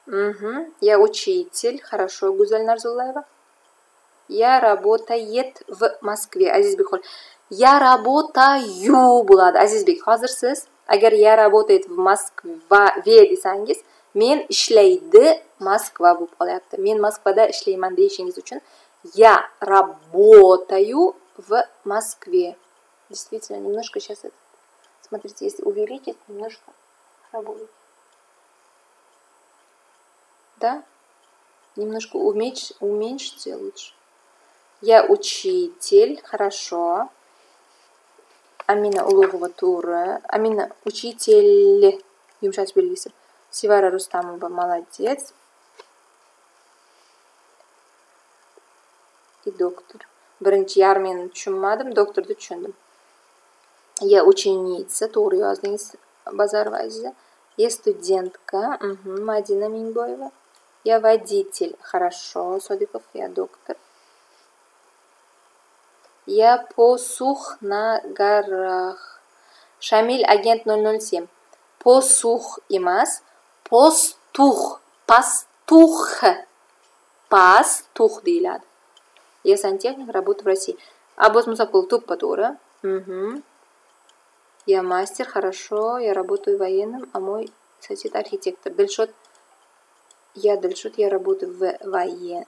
Угу. Я учитель. Хорошо, Гузаль Нарзулаева. Я работает в Moskве. Azizbek Я работаю bo'ladi. Azizbek, hozir siz agar я работает в moskvе desangiz men ishlaydi moskva bo'lib qolyapti men moskvada ishlayman deyishingiz uchun я работаю в москве действительно немножко сейчас это смотрите если увеличить немножко работает да немножко уменьш, уменьшите лучше я учитель хорошо Amina Ulug'ova to'g'ri. Amina учитель yumshatish belgisi. Sevara Rustamova молодец. И доктор. Birinchi yarmini tushunmadim, doktorni tushundim. Я ученица, to'g'ri yozdingiz Bazarova Aziza. Я студентка, угу, Madina Mingboyeva. Я водитель, хорошо, Sodiqov, я доктор. Я посух на горах. shamil agent nol nol семь. Posuh emas postuh pastuh pastuh deyiladi я сантехник работаю в россии. Abbos musabqul to'ppa to'g'ri я мастер хорошо. Я работаю военным а мой сосед архитектор. Dilshod я dilshod я работаю в воен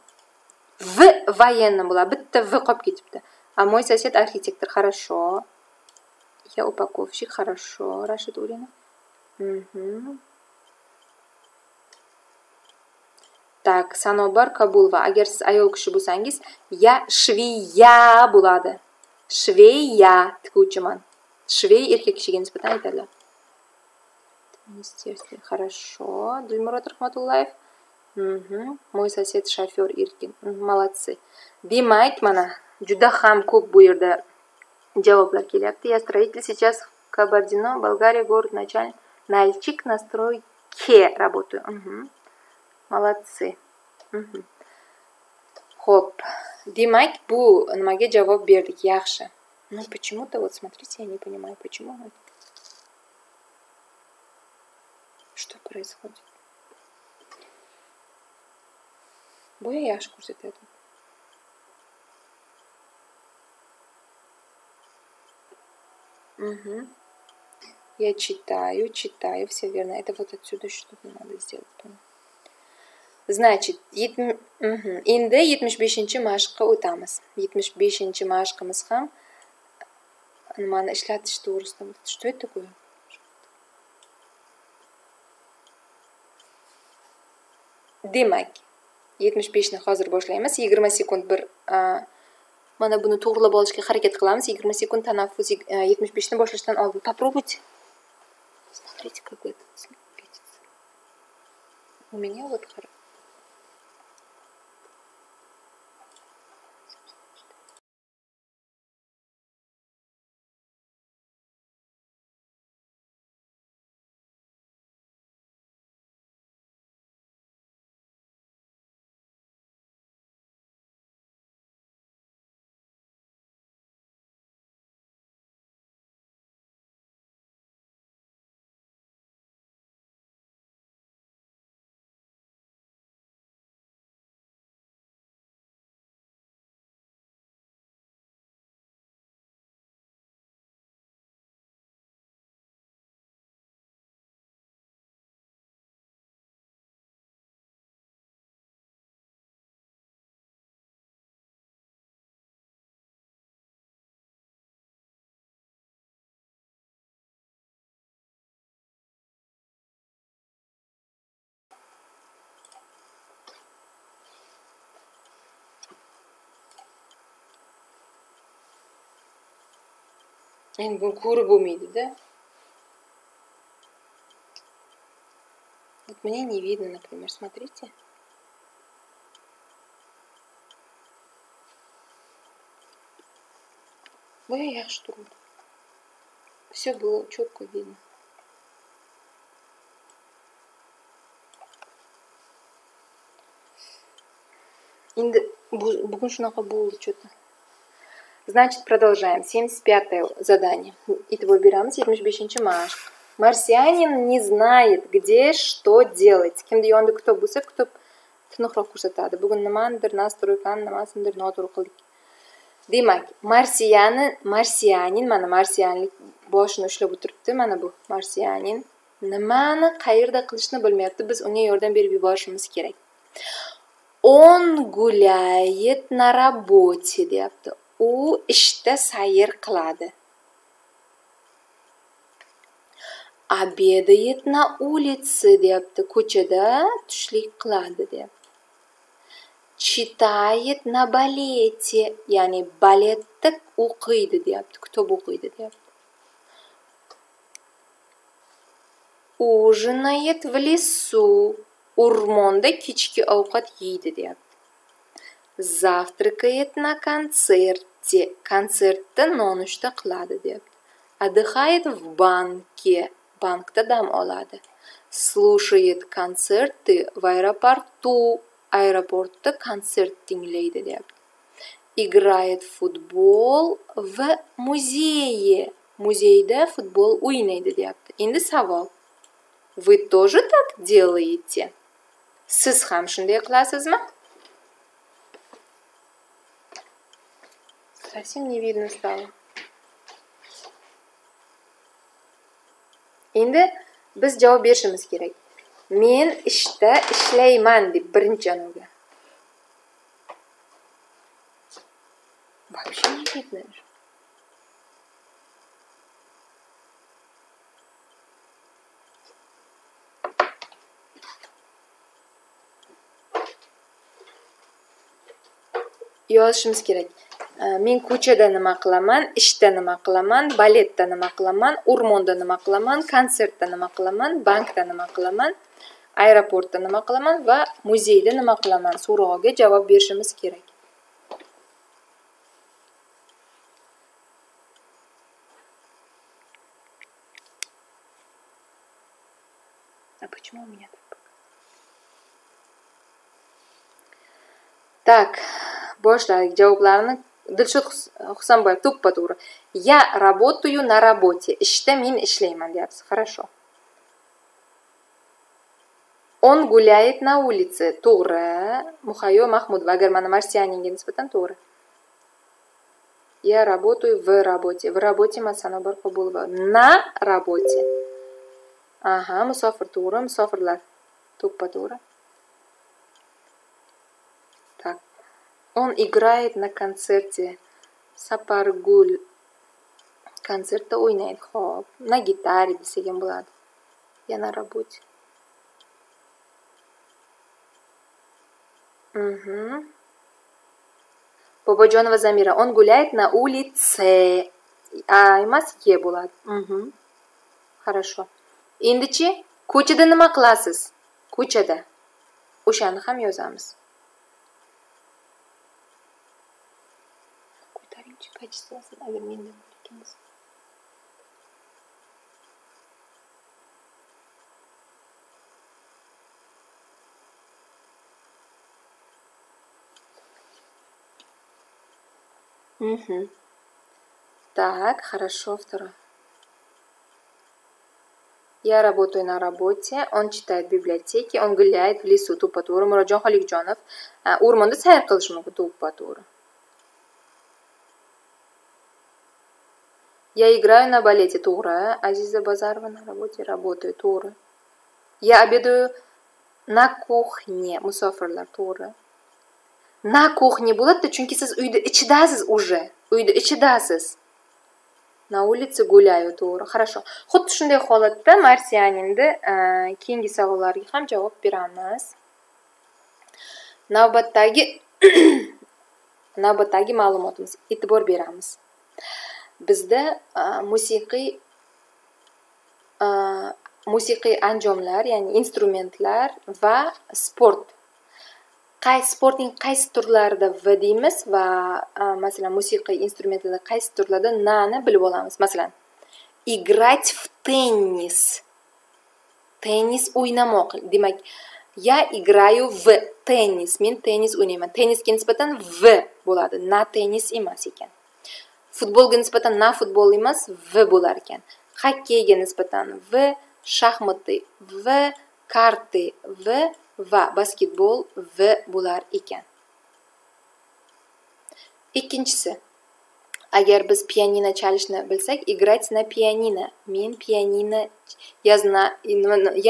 в военном bo'ladi bitta v qolib ketibdi а мой сосед архитектор хорошо. Я упаковщик хорошо. Rashid o'rina так sanobar kabulova agar siz ayol kishi bo'lsangiz ya shviya bo'ladi shveya tikuvchiman shvey erkak kishiga nisbatan aytadilar хорошо. Dilmurod rahmatullayev мой сосед шофер erkin молодцы. Demak mana juda ham ko'p bu yerda я строитель сейчас в кабардино болгария город начальник. Нальчик на стройке работаю. Молодцы. Ho'p demak bu nimaga javob berdik yaxshi ну почему то вот смотрите я не понимаю почему что происходит bo'ya yaxshi ko'rsatyapti угу я читаю читаю все верно это вот отсюда что-то надо сделать значит endi yetmish beshinchi mashqqa o'tamiz yetmish beshinchi mashqimiz ham nimani ishlatish to'g'risida что это такое demak yetmish beshni hozir boshlaymiz. Yigirma sekund bir e, mana buni to'g'irlab olishga harakat qilamiz. Yigirma sekund tanaffus e, yetmish beshni boshlashdan oldin попробуйте смотрите как это у меня вот endi buni ko'rib bo'lmaydida вот мне не видно например смотрите yaxshi turibdi все было четко видно endi bugun shunaqa bo'ldi что то Значит, продолжаем. 75-е задание. Итого выбираем 75 mashq. Марсианин не знает, где что делать. Kimdi yonida kitob bo'lsa, kitob tiniqroq ko'rsatadi. Bugun nimanidir nastroykani nimasidir noto'g'ri qildik. Demak, marsiyanin, marsiyanin mana marsiyanlik boshini ushlab o'tiribdi. Mana bu marsiyanin nimani qayerda qilishni bilmayapti. Biz unga yordam berib yuborishimiz kerak. Он гуляет на работе deyapti. U ishda sayr qiladi. Обедает на улице deyapti ko'chada tushlik qiladi deyapti читает на балете ya'ni baletda o'qiydi deyapti kitob o'qiydi deyapti ужинает в лесу o'rmonda kechki ovqat yeydi deyapti завтракает на концерт konsertda nonushta qiladi deyapti отдыхает в банке bankda dam oladi слушает концерты в аэропорту aeroportda konsert tinglaydi deyapti играет в футбол в музее. Muzeyda futbol o'ynaydi deyapti endi savol вы тоже так делаете? Siz ham shunday qilasizmi совсем не видно стало. Endi biz javob berishimiz kerak men ishda ishlayman deb birinchi anavga вообще не видно yozishimiz kerak men ko'chada nima qilaman ishda nima qilaman baletda nima qilaman o'rmonda nima qilaman konsertda nima qilaman bankda nima qilaman aeroportda nima qilaman va muzeyda nima qilaman so'rog'iga javob berishimiz kerak. А почему у меня так? Так, boshladik javoblarni dilshod husanboyev to'ppa to'g'ri я работаю на работе men ishlayman deyapsiz хорошо он гуляет на улице muhayyo mahmudova agar mana marsiyaniga nisbatan to'g'ri я работаю в работе в работе sana barpo bo'lib на работе aha musofir to'g'ri musofirlar to'ppa to'g'ri Он играет на концерте. Konsertda o'ynaydi ho'p na gitara desak ham bo'ladi я на работе угу bobojonova zamira он гуляет на улице a emas e bo'ladi угу хорошо endichi ko'chada nima qilasiz ko'chada o'shani ham yozamiz качествосын әуелменен екенбіз Угу. Так, хорошо, второй. Я работаю на работе, он читает в библиотеке, он гуляет в лесу, тупо to'g'ri murodjon xoliqjonov o'rmonda sayr qilish mumkin to'ppa Я играю на балете Тура. Азиза Базарова на работе работаю Тура. Я обедаю на кухне musofirlar to'g'ri на кухне bo'ladida chunki siz uyda ichidasiz уже uyda ichidasiz на улице гуляю to'g'ri хорошо xuddi shunday holatda marsiyaninni keyingi savollariga ham javob beramiz navbatdagi navbatdagi ma'lumotimiz e'tibor beramiz bizda e, musiqiy e, musiqiy anjomlar ya'ni instrumentlar va sport. Qaysi sportning qaysi turlarida v deymiz va e, masalan musiqiy instrumentlarda qaysi turlarda nani bilib olamiz. Masalan играть в tennis tennis o'ynamoq. Demak я играю в tennis. Men tennis o'ynayman. Tennisga nisbatan v bo'ladi. Na tennis emas ekan. Futbolga nisbatan na futbol emas v bo'lar ekan xokkeyga nisbatan v shaxmatli v karti v va basketbol v bo'lar ekan ikkinchisi agar biz pianino chalishni bilsak играть на pianino men pianino я знаю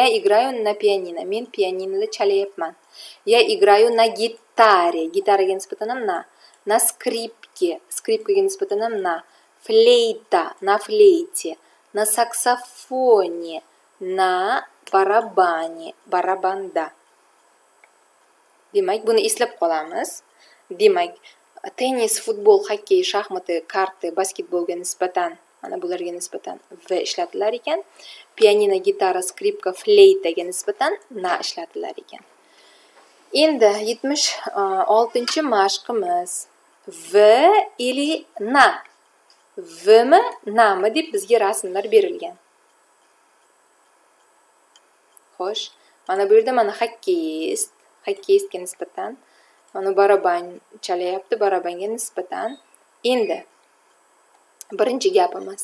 я играю на pianino men pianinoda chalayapman я играю на gitare gitaraga nisbatan na на скрипке. Скрипка ген испытанам на флейта, на флейте, на саксофоне, на барабане, барабанда. Демайк, бұны ислеп қоламыз. Демайк, теннис, футбол, хоккей, шахматы, карты, баскетбол ген испытан. Ана бұлар ген. В ішләтілер екен. Пианино, гитара, скрипка, флейта ген. На ішләтілер екен. Енді 76-ші машқымыз. V или na vmi nami deb bizga rasmlar berilgan xo'sh mana bu yerda mana xokkeyist xokkeyistga nisbatan mana baraban chalayapti barabanga nisbatan endi birinchi gapimiz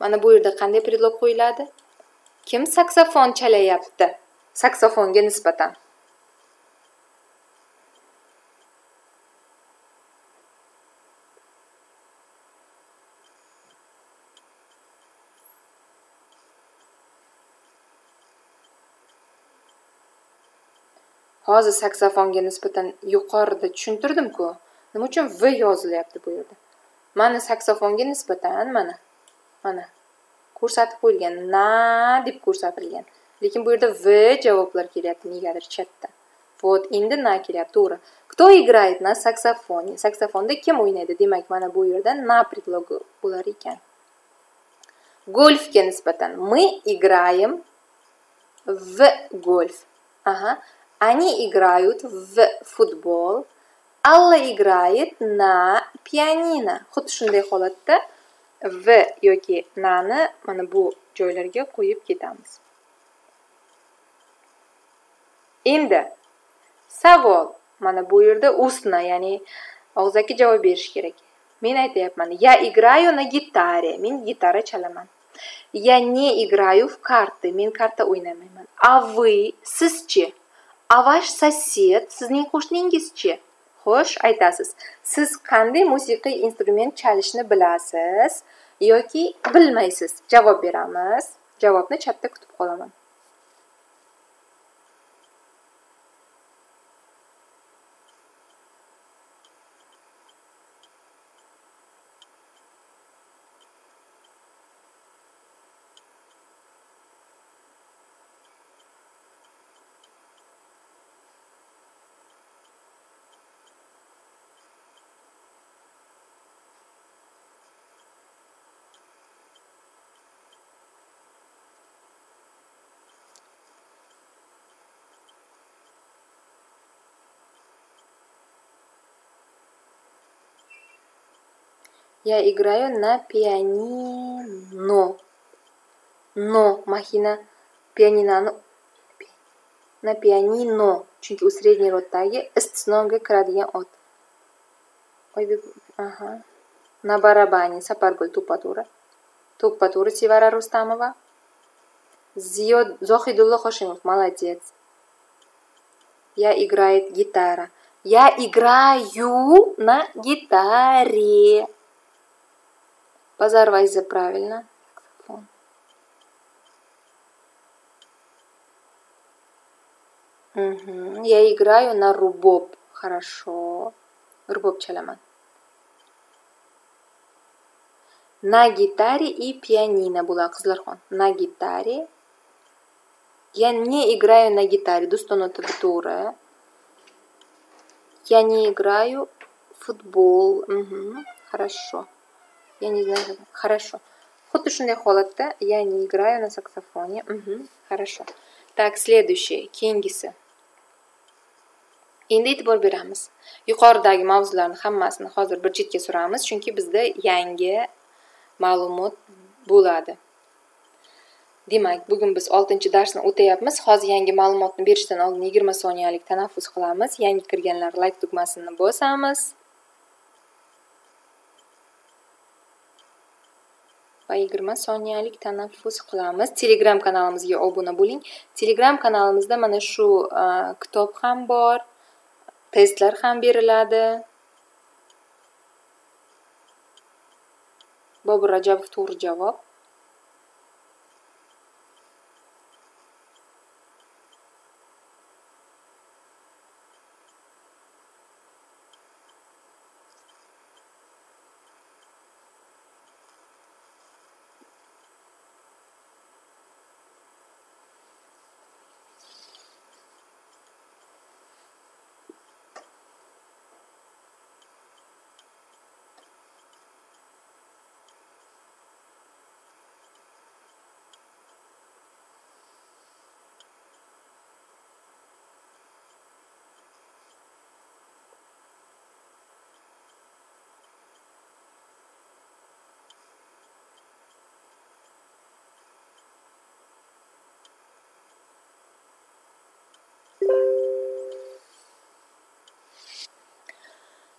mana bu yerda qanday preдлог qo'yiladi kim saksofon chalayapti saksofonga nisbatan hozir saksofonga nisbatan yuqorida tushuntirdimku nima uchun v yozilyapti bu yerda? Mana saksofonga nisbatan mana mana ko'rsatib qo'yilgan na deb ko'rsatilgan. Lekin bu yerda v javoblar kelyapti negadir chatda. Вот endi na kelyapti to'g'ri. Кто играет на саксофоне? Saksofonda kim o'ynaydi? Demak mana bu yerda na предлоги bo'lar ekan. Golfga nisbatan мы играем в гольф. Ага. Они играют в футбол. Alla играет на pianino. Xuddi shunday holatda v yoki nani mana bu joylarga qo'yib ketamiz. Endi savol mana bu yerda ustna, ya'ni og'zaki javob berish kerak. Men aytayapman, ya играю на gitare. Men gitara chalaman. Я не играю в карты. Men karta o'ynamayman. A вы, sizchi? Avash sosed sizning qo'shningizchi xo'sh aytasiz siz qanday musiqiy instrument chalishni bilasiz yoki bilmaysiz javob beramiz javobni chatda kutib qolaman Я играю на пианино. Но mashina pianinani na pianino chunki u средний roddagi istisnoga kiradigan ot oybek aha на барабане sapargul to'ppa-to'g'ri to'ppa-to'g'ri sevara rustamova ziyod zohidullo hoshimov молодец я играет гитара я играю на гитаре Позорвайся правильно. Угу. Я играю на рубоб. Хорошо. Рубоб чаламан. На гитаре и пианино была Кызлархон. На гитаре. Я не играю на гитаре. Дустоно тура. Я не играю в футбол. Угу. Хорошо. Я не знаю. Хорошо. Xuddi shunday holatda я не играю на саксофоне. Угу. Хорошо. Так, следующий. Keyingisi. Endi e'tibor beramiz. Yuqoridagi mavzularni hammasini hozir bir chetga suramiz, chunki bizda yangi ma'lumot bo'ladi. Demak, bugun biz 6-darsni o'tayapmiz. Hozir yangi ma'lumotni berishdan oldin 20 soniyalik tanaffus qilamiz. Yangi kirganlar like tugmasini bosamiz. Va yigirma soniyalik tanaffus qilamiz. Telegram kanalimizga obuna bo'ling. Telegram kanalimizda mana shu e, kitob ham bor testlar ham beriladi. Bobur rajabov to'g'ri javob.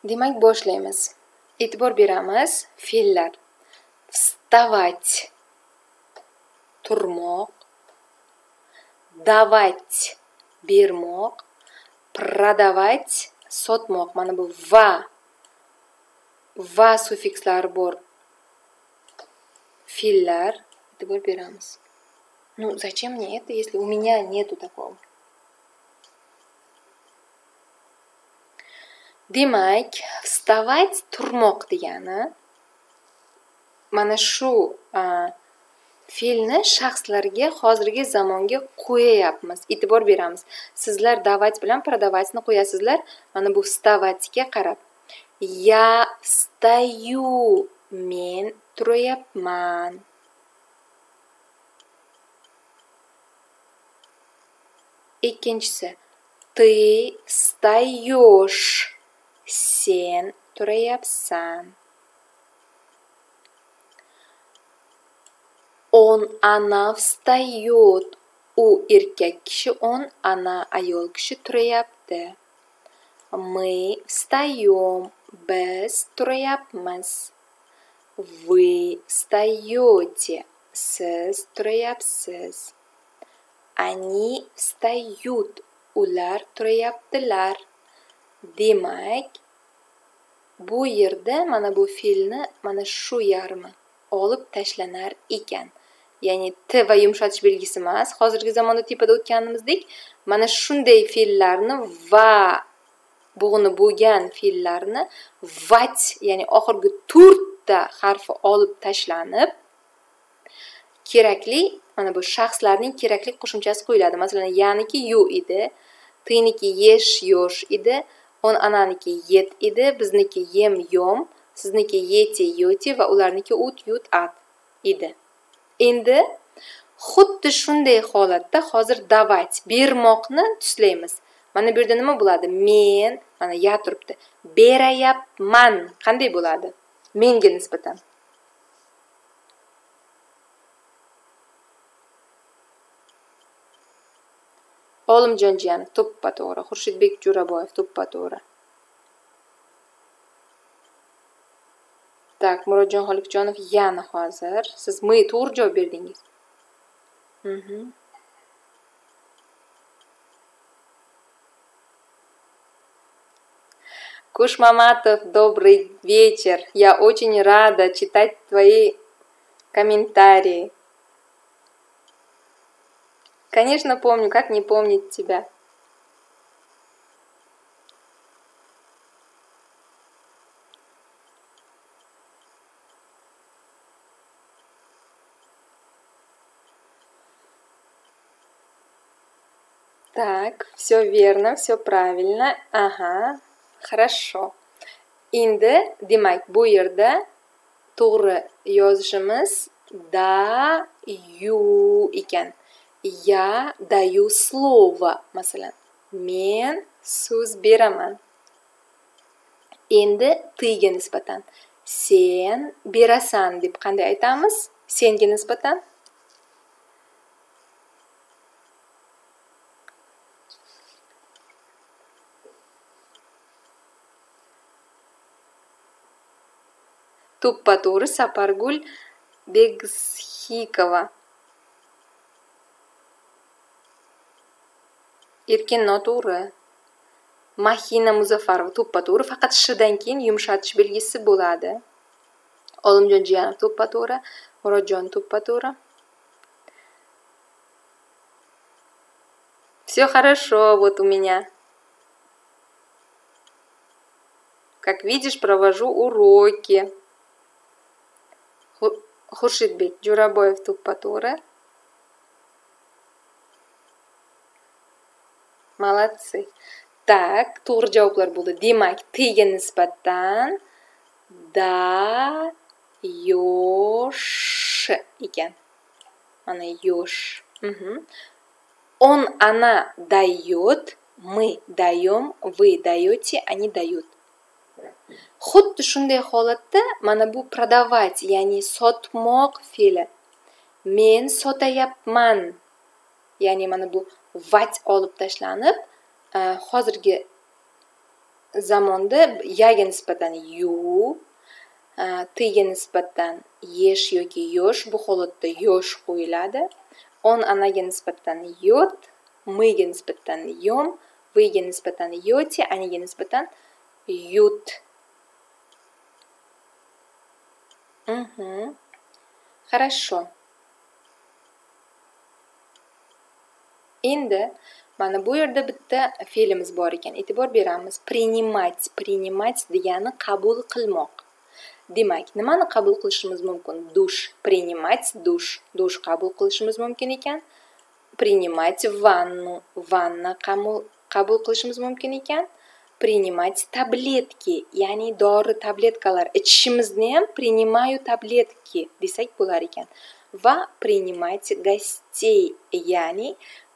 Demak, boshlaymiz. E'tibor beramiz. Fe'llar. Вставать. turmoq давать bermoq продавать sotmoq mana bu va va sufikslari bor fe'llar e'tibor beramiz ну зачем мне это если у меня нету такого demak вставать turmoq degani mana shu fe'lni shaxslarga hozirgi zamonga qo'yayapmiz e'tibor beramiz sizlar давать bilan продаватьni qo'yasizlar mana bu вставатьga qarab я встаю men turayapman ikkinchisi ты встаешь sen turayapsan он она встает u erkak kishi он она ayol kishi turayapti мы встаем biz turayapmiz вы встаете siz turayapsiz они встают ular turayaptilar demak bu yerda mana bu fe'lni mana shu yarmi olib tashlanar ekan. Ya'ni t va yumshatish belgisi emas hozirgi zamonda tepada o'tganimizdek mana shunday fe'llarni va bug'ni bo'lgan fe'llarni vat ya'ni oxirgi to'rtta harfi olib tashlanib kerakli mana bu shaxslarning kerakli qo'shimchasi qo'yiladi. Masalan yaniki yu edi tiniki yesh yosh edi on ananiki yet edi bizniki yem yom sizniki yeti yoti va ularniki ut yut at edi endi xuddi shunday holatda hozir давать bermoqni tuslaymiz mana bu yerda nima bo'ladi men mana ya turibdi berayapman qanday bo'ladi menga nisbatan olimjon jiyanov to'ppa to'g'ri xurshidbek jo'raboyev to'ppa to'g'ri так murodjon xolikjonov yana hozir siz мы to'g'ri javob berdingiz Куш Маматов, добрый вечер. Я очень рада читать твои комментарии. Конечно, помню, как не помнить тебя. Так, все верно, все правильно. Ага, хорошо. Endi demak bu yerda to'g'ri yozishimiz da yu ekan. я даю слово мәселен мен сөз беремін енді тыйге нисбатан сен берасан деп қандай айтамыз? Сенге нисбатан туппа тура сапаргүл бегсхикова. Erkin noto'g'ri mahina muzaffarova to'ppa to'g'ri faqat shdan keyin yumshatish belgisi bo'ladi olimjon jiyanov to'ppa to'g'ri murodjon to'ppa to'g'ri все хорошо вот у меня как видишь провожу уроки xurshidbek jo'raboyev to'ppa to'g'ri молодцы. Так to'g'ri javoblar bo'ldi demak tga nisbatan da yosh ekan mana yosh он она дает мы даем вы даете они дают. Xuddi shunday holatda mana bu продавать ya'ni sotmoq fe'li men sotayapman ya'ni mana bu vat olib tashlanib e, hozirgi zamonda yaga nisbatan yu e, tiga nisbatan yesh yoki yosh bu holatda yosh qo'yiladi. On anaga nisbatan yot mga nisbatan yom vga nisbatan yoti aniga nisbatan yut. Угу хорошо. Endi mana bu yerda bitta fe'limiz bor ekan. E'tibor beramiz. Принимать принимать degani qabul qilmoq. Demak nimani qabul qilishimiz mumkin? Dush принимать dush. Dush qabul qilishimiz mumkin ekan. Принимать vannu vanna qabul qilishimiz mumkin ekan. Принимать tabletki ya'ni dori tabletkalar ichishimizni ham принимаю tabletki desak bo'lar ekan. Va принимать гостей ya'ni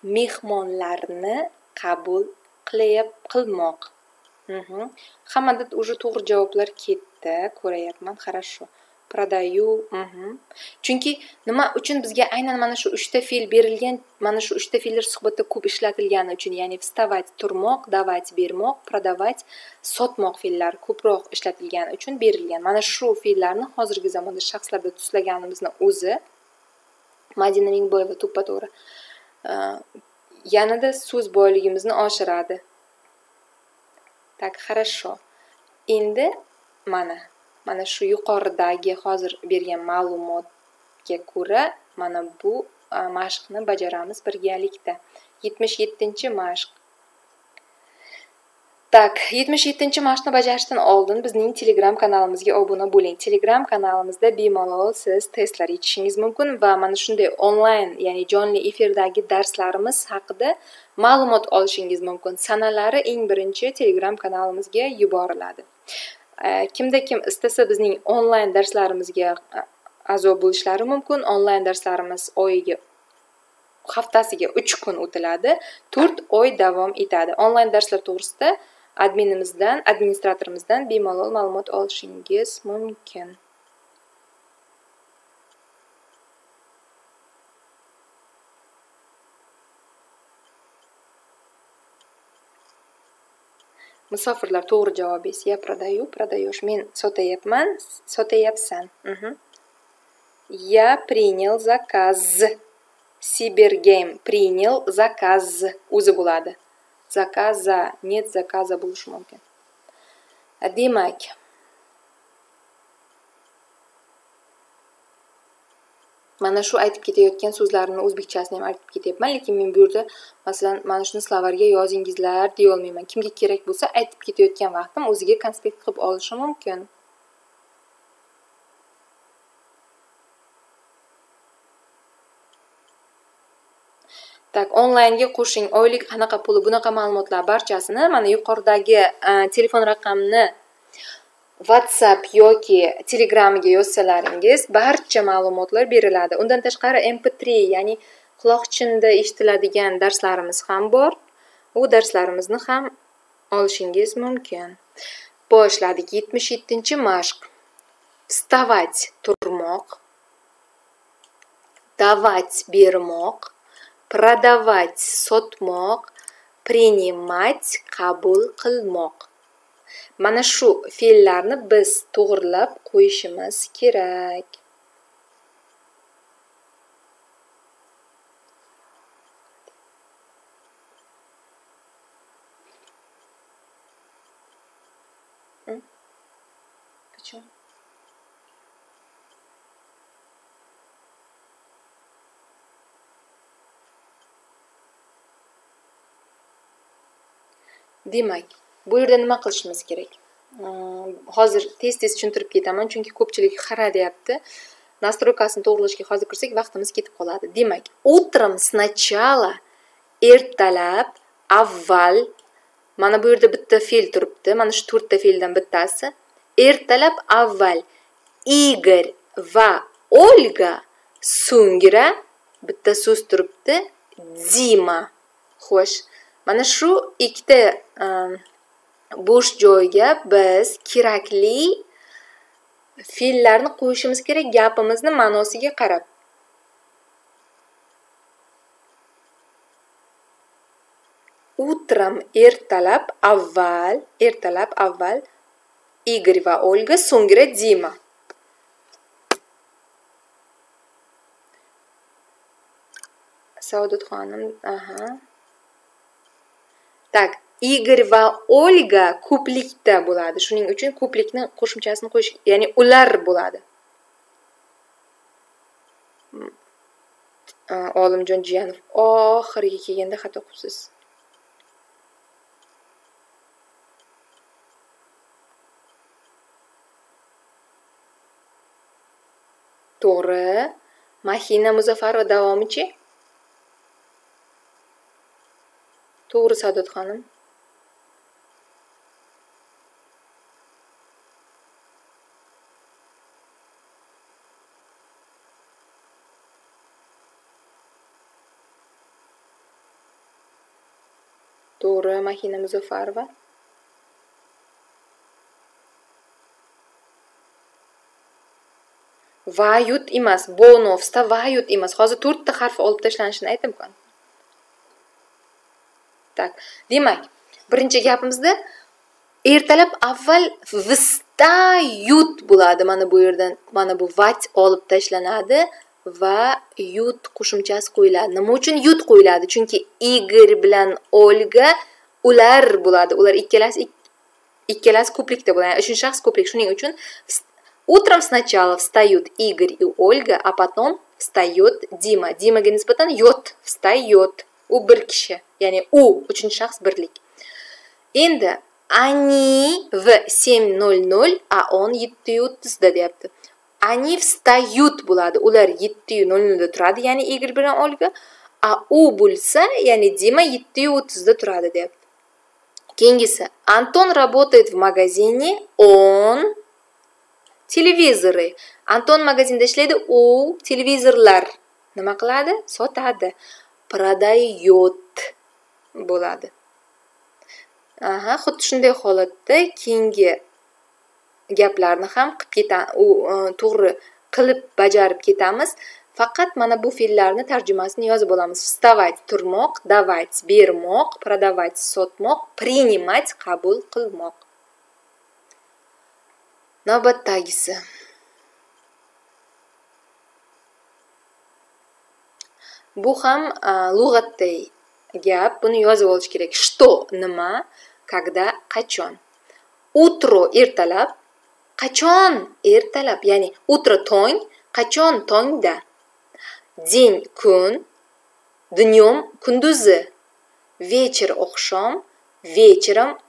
mehmonlarni qabul qilayap qilmoq. Hammada уже to'g'ri javoblar ketdi ko'ryapman хорошо продаю chunki nima uchun bizga aynan mana shu uchta fe'l berilgan mana shu uchta fe'llar suhbatda ko'p ishlatilgani uchun ya'ni вставать turmoq давать bermoq продавать sotmoq fe'llari ko'proq ishlatilgani uchun berilgan. Mana shu fe'llarni hozirgi zamonda shaxslarda tuslaganimizni o'zi madina mingboyeva to'ppa to'g'ri. Э, yanada so'z boyligimizni oshiradi. Так хорошо. Endi mana mana shu yuqoridagi hozir bergan ma'lumotga ko'ra mana bu э, mashqni bajaramiz birgalikda. Yetmish yettinchi mashq так yetmish yettinchi mashqni bajarishdan oldin bizning telegram kanalimizga obuna bo'ling. Telegram kanalimizda bemalol siz testlar yechishingiz mumkin va mana shunday onlayn ya'ni jonli efirdagi darslarimiz haqida ma'lumot olishingiz mumkin. Sanalari eng birinchi telegram kanalimizga yuboriladi. Kimda kim istasa bizning onlayn darslarimizga a'zo bo'lishlari mumkin. Onlayn darslarimiz oyiga haftasiga uch kun o'tiladi. To'rt oy davom etadi. Onlayn darslar to'g'risida adminimizdan administratorimizdan bemalol ma'lumot olishingiz mumkin musofirlar to'g'ri javob я продаю продаешь men sotayapman sotayapsan я принял заказ сибергейм принял заказ o'zi bo'ladi заказа нет заказа bo'lishi mumkin demak mana shu aytib ketayotgan so'zlarni o'zbekchasini ham aytib ketyapman lekin men bu yerda masalan mana shuni slovarga yozingizlar deyolmayman. Kimga kerak bo'lsa aytib ketayotgan vaqtim o'ziga konspekt qilib olishi mumkin. Так onlaynga qo'shing oylik qanaqa puli bunaqa ma'lumotlar barchasini mana yuqoridagi telefon raqamni whatsapp yoki telegramga yozsalaringiz barcha ma'lumotlar beriladi undan tashqari mp3 ya'ni quloqchinda eshitiladigan darslarimiz ham bor. U darslarimizni ham olishingiz mumkin. Boshladik. Yetmish yettinchi mashq. Вставать turmoq. Давать bermoq. Продавать sotmoq принимать qabul qilmoq mana shu fe'llarni biz to'g'irlab qo'yishimiz kerak почему demak bu yerda nima qilishimiz kerak? Hozir tez tez tushuntirib ketaman chunki ko'pchilik xara deyapti. Настройкасini to'g'irlashga hozir kirsak vaqtimiz ketib qoladi. Demak утром сначала ertalab avval mana bu yerda bitta fe'l turibdi mana shu to'rtta fe'ldan bittasi. Ertalab avval igor va olga so'ngra bitta so'z turibdi dima. Xo'sh mana shu ikkita e, bo'sh joyga biz kerakli fe'llarni qo'yishimiz kerak gapimizni ma'nosiga qarab. Utram ertalab avval ertalab avval игорь va olga so'ngra dima. Saodatxonim aha. Так igor va olga ko'plikda bo'ladi shuning uchun ko'plikni qo'shimchasini qo'yish ya'ni ular bo'ladi olimjon jiyanov oxiriga kelganda xato qilibsiz to'g'ri mahina muzaffarova davomichi to'g'ri saodat xonim. To'g'ri mahina muzaffarova. Vayut emas bonovsda vayut emas. Hozir to'rtta harf olib tashlanishini aytdimku. Так demak birinchi gapimizda ertalab avval vstayut bo'ladi. Mana bu yerdan mana bu vat olib tashlanadi va yut qo'shimchasi qo'yiladi. Nima uchun yut qo'yiladi? Chunki igor bilan olga ular bo'ladi. Ular ikkalasi ikkalasi ko'plikda bo'ladi. Uchinchi shaxs ko'plik. Shuning uchun утром сначала встают игорь и ольга а потом встает дима. Димага нисбатан yot встает u bir kishi ya'ni u uchinchi shaxs birlik. Endi они в семь nol nol a он yettiyu o'ttizda deyapti. Они встают bo'ladi. Ular yettiyu nol nolda turadi ya'ni igor bilan olga. A u bo'lsa ya'ni dima yettiyu o'ttizda turadi deyapti. Keyingisi anton работает в магазине он televizori anton magazinda ishlaydi u televizorlar nima qiladi? Sotadi. Продает bo'ladi aha xuddi shunday holatda keyingi gaplarni ham qilib keta u to'g'ri qilib bajarib ketamiz faqat mana bu fe'llarni tarjimasini yozib olamiz вставать turmoq давать bermoq продавать sotmoq принимать qabul qilmoq navbatdagisi bu ham lug'atday gap. Buni yozib olish kerak. Что nima когда qachon? Utro ertalab qachon ertalab? Ya'ni utro tong qachon tongda? День kun dnyom kunduzi. Вечер oqshom вечером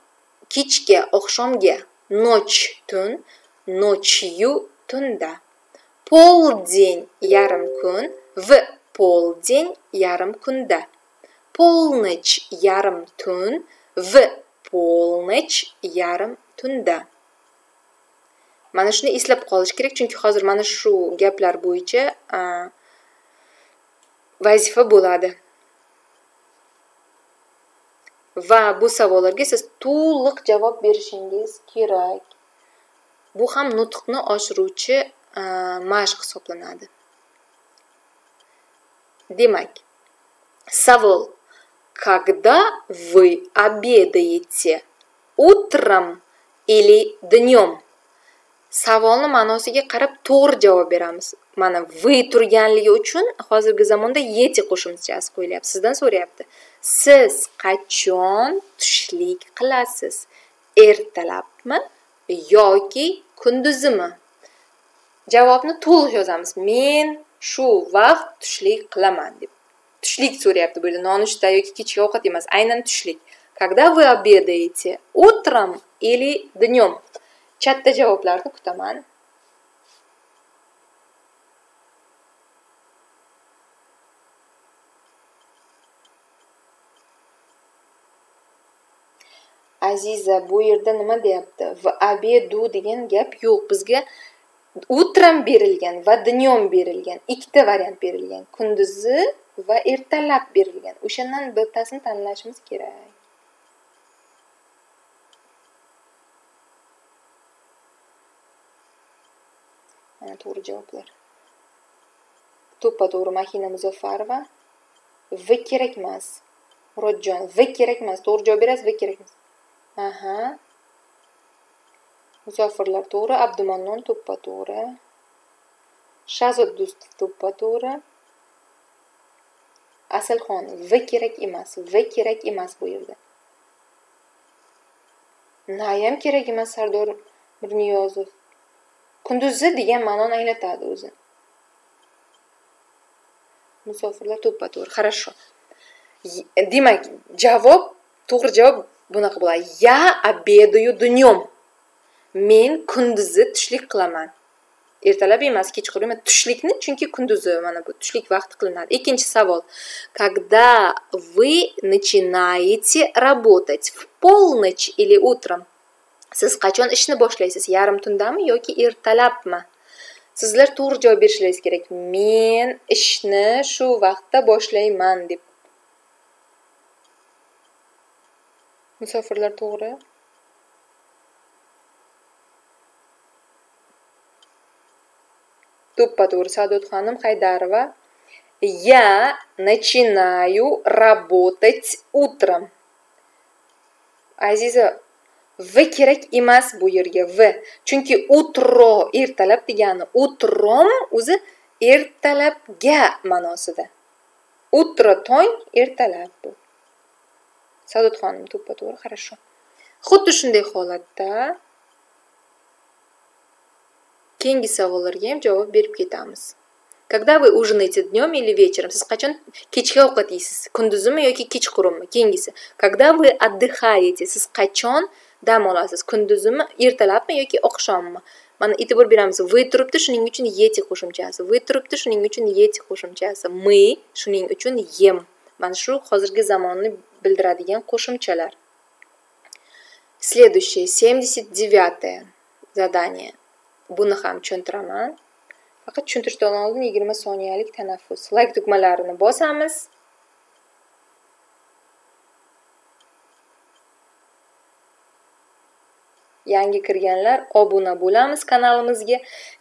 kechga oqshomga. Ночь tun ночью tunda. Полдень yarim kun v полдень yarim kunda полночь yarim tun v полночь yarim tunda mana shuni eslab qolish kerak chunki hozir mana shu gaplar bo'yicha vazifa bo'ladi va bu savollarga siz to'liq javob berishingiz kerak bu ham nutqni oshiruvchi mashq hisoblanadi demak savol когда вы обедаете? Утром или днем? Savolni ma'nosiga qarab to'g'ri javob beramiz mana вы turganligi uchun hozirgi zamonda ете qo'shimchasi qo'yilyapti sizdan so'rayapti siz qachon tushlik qilasiz ertalabmi yoki kunduzimi javobni to'liq yozamiz men shu vaqt tushlik qilaman deb. Tushlik so'rayapti bu yerda nonushta yoki kechki ovqat emas aynan tushlik. Когда вы обедаете? Утром или днем chatda javoblarni kutaman. Aziza bu yerda nima deyapti? V abedu degan gap yo'q. Bizga utram berilgan va dnyom berilgan ikkita variant berilgan kunduzi va ertalab berilgan o'shandan bittasini tanlashimiz kerak mana to'g'ri javoblar. To'ppa to'g'ri mahina muzaffarova v kerak emas murodjon v kerak emas to'g'ri javob berasiz v kerak emas aha. Musofirlar to'g'ri abdumannon to'ppa to'g'ri shahzod do'stov to'ppa to'g'ri asalxon v kerak emas v kerak emas bu yerda. Nayam kerak emas sardor mirniyozov. Kunduzi degan ma'noni anglatadi o'zi. Musofirlar to'ppa to'g'ri хорошо demak javob to'g'ri javob bunaqa bo'ladi. Я обедаю днём. Men kunduzi tushlik qilaman. Ertalab emas kechqurun emas tushlikni? Chunki kunduzi mana bu tushlik vaqti qilinadi. Ikkinchi savol. Когда вы начинаете работать? В полночь или утром? Siz qachon ishni boshlaysiz? Yarim tundami yoki ertalabmi? Sizlar to'g'ri javob berishlaringiz kerak. Men ishni shu vaqtda boshlayman deb. Musofirlar to'g'ri? Tuppa-to'g'ri saodatxonim haydarova я начинаю работать утром. Aziza v kerak emas bu yerga v chunki utro ertalab degani utrom o'zi ertalabga ma'nosida утро tong ertalab bu saodatxonim to'ppa to'g'ri хорошо. Xuddi shunday holatda keyingi savollarga ham javob berib ketamiz когда вы ужинаете днем или вечером siz qachon kechki ovqat yeysiz kunduzimi yoki kechqurunmi keyingisi когда вы отдыхаете siz qachon dam olasiz kunduzimi ertalabmi yoki oqshommi mana e'tibor beramiz вы turibdi shuning uchun ете qo'shimchasi вы turibdi shuning uchun ете qo'shimchasi мы shuning uchun yem mana shu hozirgi zamonni bildiradigan qo'shimchalar следующее семьдесят девятое задание. Buni ham tushuntiraman. Faqat tushuntirishdan oldin yigirma soniyalik tanaffus. Layk tugmalarini bosamiz. Yangi kirganlar obuna bo'lamiz kanalimizga.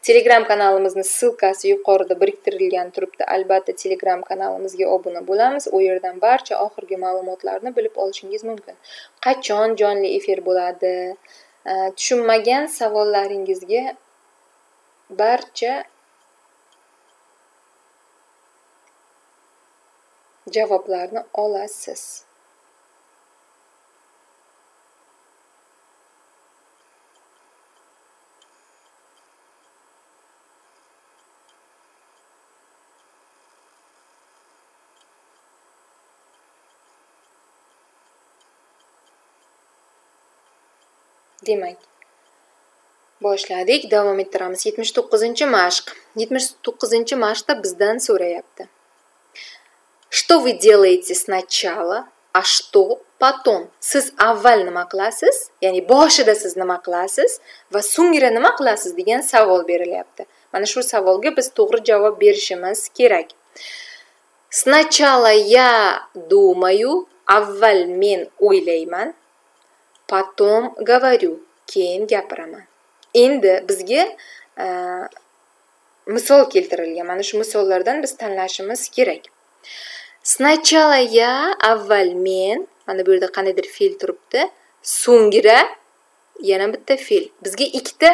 Telegram kanalimizni ssilkasi yuqorida biriktirilgan turibdi. Albatta telegram kanalimizga obuna bo'lamiz. U yerdan barcha oxirgi ma'lumotlarni bilib olishingiz mumkin. Qachon jonli efir bo'ladi? Tushunmagan savollaringizga barcha javoblarni olasiz. Demak boshladik davom ettiramiz. Yetmish to'qqizinchi mashq. Yetmish to'qqizinchi mashqda bizdan so'rayapti. Что вы делаете сначала а что потом? Siz avval nima qilasiz? Ya'ni boshida siz nima qilasiz? Va so'ngra nima qilasiz degan savol berilyapti. Mana shu savolga biz to'g'ri javob berishimiz kerak. Сначала я думаю avval men o'ylayman потом говорю keyin gapiraman. Endi bizga e, misol keltirilgan. Mana shu misollardan biz tanlashimiz kerak. Сначала я avval men mana bu yerda qandaydir fe'l turibdi. So'ngra yana bitta fe'l. Bizga ikkita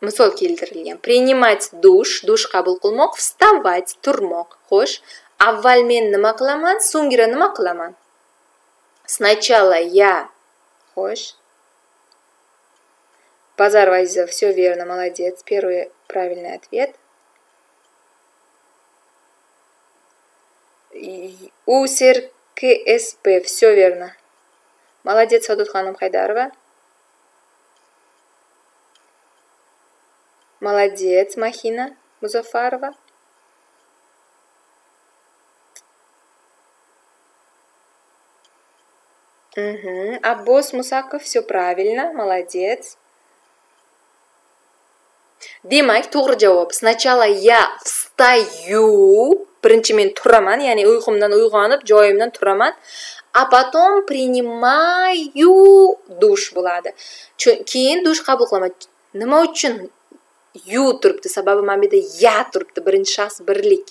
misol keltirilgan. Принимать душ душ qabul qilmoq вставать turmoq. Xo'sh avval men nima qilaman so'ngra nima qilaman? Сначала я xo'sh Базар Вайза, все верно, молодец. Первый правильный ответ. Усер КСП, все верно. Молодец, Садутханом Хайдарова. Молодец, Махина Музафарова. Угу. Аббос Мусаков, все правильно, молодец. Demak to'g'ri javob. Сначала я встаю birinchi men turaman ya'ni uyqumdan uyg'onib joyimdan turaman a потом принимаю dush bo'ladi. Keyin dush qabul qilaman. Nima uchun yu turibdi? Sababi mana bu yerda ya turibdi. Birinchi shaxs birlik.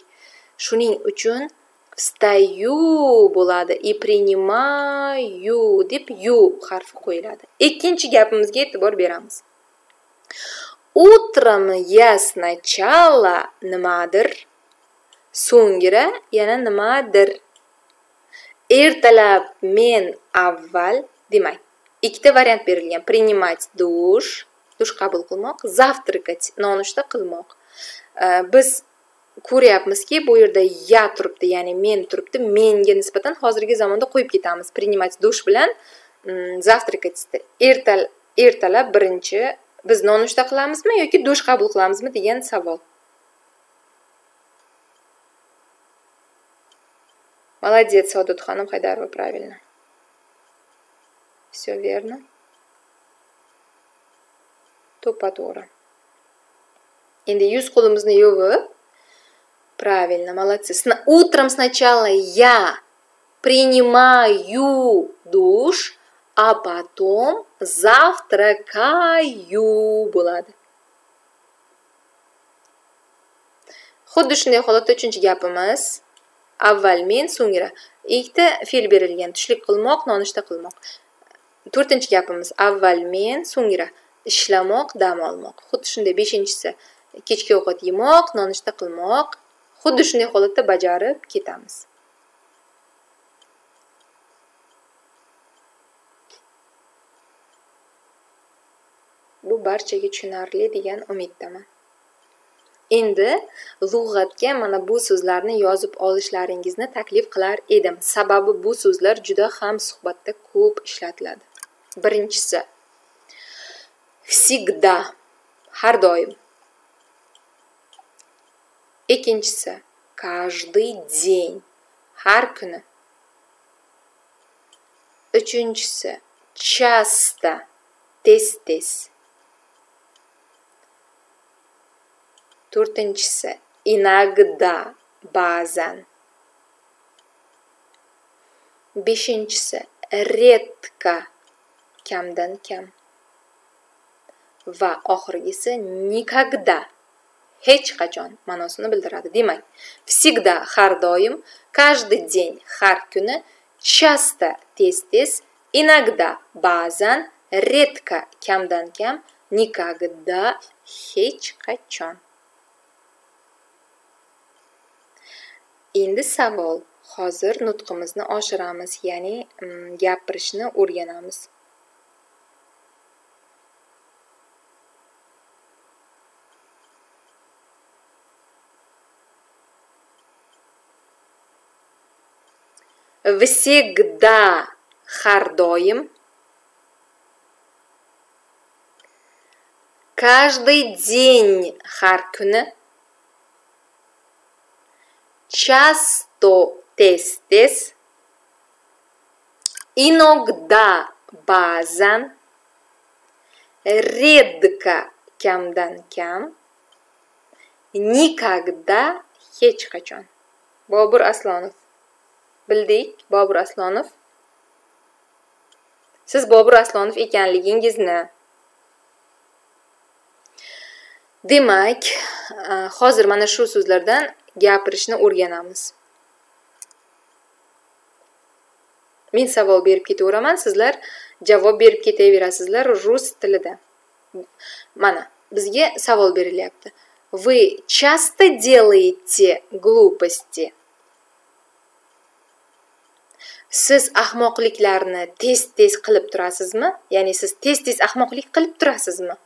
Shuning uchun встаю bo'ladi. И принимаю deb yu harfi qo'yiladi. Ikkinchi gapimizga e'tibor beramiz. Утром я sначала nimadir, so'ngra yana nimadir ertalab men avval demak ikkita variant berilgan принимать душ, dush qabul qilmoq завтракать nonushta qilmoq biz ko'ryapmizki bu yerda ya turibdi ya'ni men turibdi menga nisbatan hozirgi zamonda qo'yib ketamiz принимать душ bilan завтракать ertalab birinchi biz nonushta qilamizmi yoki dush qabul qilamizmi degan savol молодец saodatxonim haydarova правильно все верно to'ppa to'g'ri endi yuz qo'limizni yuvib правильно молодцы утром сначала я принимаю душ а потом завтракаю bo'ladi xuddi shunday holatda uchinchi gapimiz. Avval men so'ngra ikkita fe'l berilgan tushlik qilmoq nonushta qilmoq. To'rtinchi gapimiz avval men so'ngra ishlamoq dam olmoq. Xuddi shunday beshinchisi kechki ovqat yemoq nonushta qilmoq. Xuddi shunday holatda bajarib ketamiz. Bu barchaga tushunarli degan umiddaman. Endi lug'atga mana bu so'zlarni yozib olishlaringizni taklif qilar edim. Sababi bu so'zlar juda ham suhbatda ko'p ishlatiladi. Birinchisi всегда har doim. Ikkinchisi каждый день har kuni. Uchinchisi часто tez tez to'rtinchisi inogda ba'zan beshinchisi редко. Kamdan kam va oxirgisi никогда. Hech qachon. Ma'nosini bildiradi. Demak всегда har doim каждый день har kuni часто tez tez inogda ba'zan редко kamdan kam никогда hech qachon. Endi savol. Hozir nutqimizni oshiramiz ya'ni mm, gapirishni o'rganamiz. Всегда har doim каждый день har kuni часто tez tez иногда ba'zan редко kamdan kam никогда hech qachon bobur aslonov bildik bobur aslonov siz bobur aslonov ekanligingizni demak hozir mana shu so'zlardan gapirishni o'rganamiz. Men savol berib ketaveraman sizlar javob berib ketaverasizlar rus tilida. Mana bizga savol berilyapti. Вы часто делаете глупости? Siz ahmoqliklarni tez tez qilib turasizmi? Ya'ni siz tez tez ahmoqlik qilib turasizmi?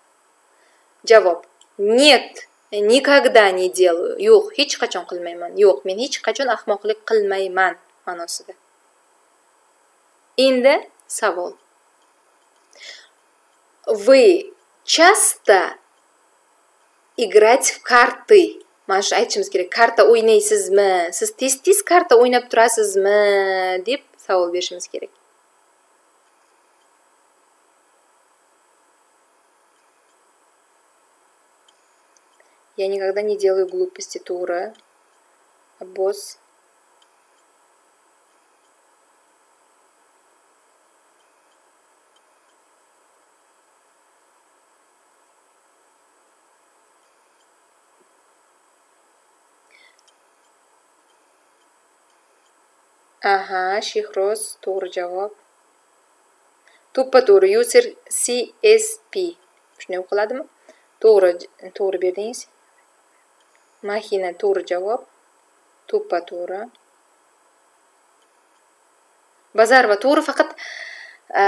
Javob нет. Никогда не делаю. Yo'q hech qachon qilmayman yo'q men hech qachon ahmoqlik qilmayman ma'nosida endi savol вы часто играть в карты? Mana shu aytishimiz kerak karta o'ynaysizmi siz tez tez karta o'ynab turasizmi deb savol berishimiz kerak я никогда не делаю глупости to'g'ri abbos aha shehroz to'g'ri javob to'ppa to'g'ri user csp shunday o'qiladimi to'g'ri to'g'ri berdingiz mashina to'g'ri javob. To'ppa to'g'ri. Bazarova to'g'ri faqat e,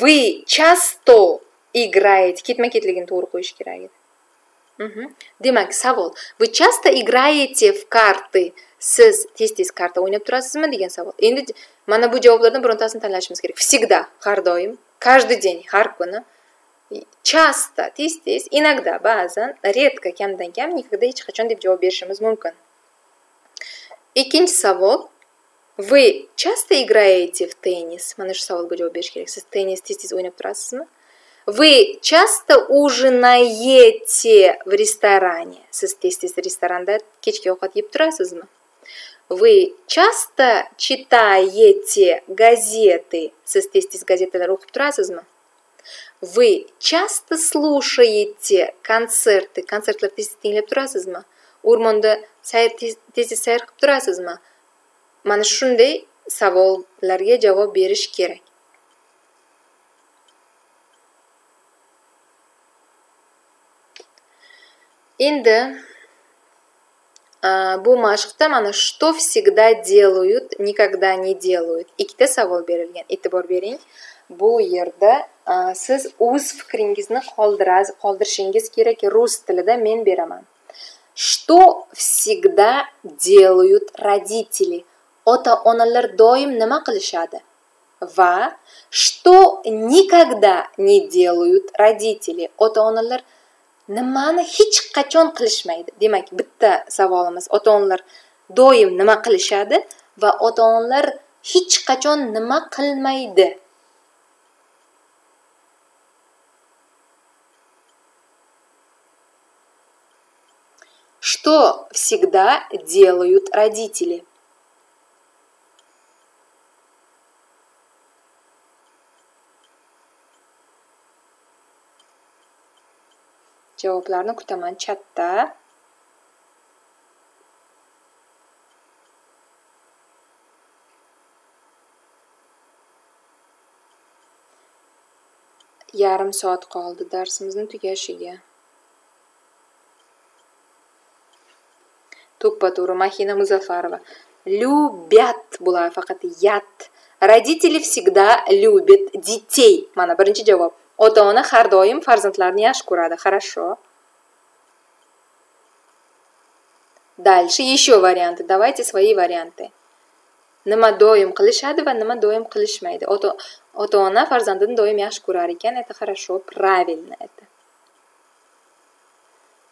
вы часто играете? Ketma ketligini to'g'ri qo'yish kerak edi. Demak savol. Вы часто играете в карты? Siz tez tez karta o'ynab turasizmi? degan savol. Endi mana bu javoblardan birontasini tanlashimiz kerak. Всегда har doim каждый день har kuni часто tez tez иногда ba'zan редко kamdan kam никогда hech qachon deb javob berishimiz mumkin ikkinchi savol вы часто играете в mana shu savolga javob berish kerak siz tennis tez tez o'ynab turasizmi вы часто ужинаете в ресторане tez restoranda kechki ovqat yeb turasizmi вы часто читаете газеты tez tez gazetalar o'qib turasizmi вы часто слушаете концерты, konsertlar tez tez tinglab turasizmi o'rmonda sayr tez tez sayr qilib turasizmi mana shunday savollarga javob berish kerak endi bu mashqda mana что всегда делают никогда не делают ikkita savol berilgan e'tibor bering bu yerda e, siz o'z fikringizni qoldirishingiz kerak rus tilida men beraman. Что всегда делают родители? Ota onalar doim nima qilishadi? Va что никогда не делают родители? Ota onalar nimani hech qachon qilishmaydi? Demak bitta savolimiz ota onalar doim nima qilishadi va ota onalar hech qachon nima qilmaydi? Что всегда делают родители javoblarni kutaman chatda yarim soat qoldi darsimizni tugashiga to'g'ri mahina muzaffarova любят bo'ladi faqat yat родители всегда любят детей mana birinchi javob ota ona har doim farzandlarini хорошо дальше еще варианты давайте свои варианты nima doim qilishadi va nima doim qilishmaydi ota ona farzandini doim это хорошо правильно это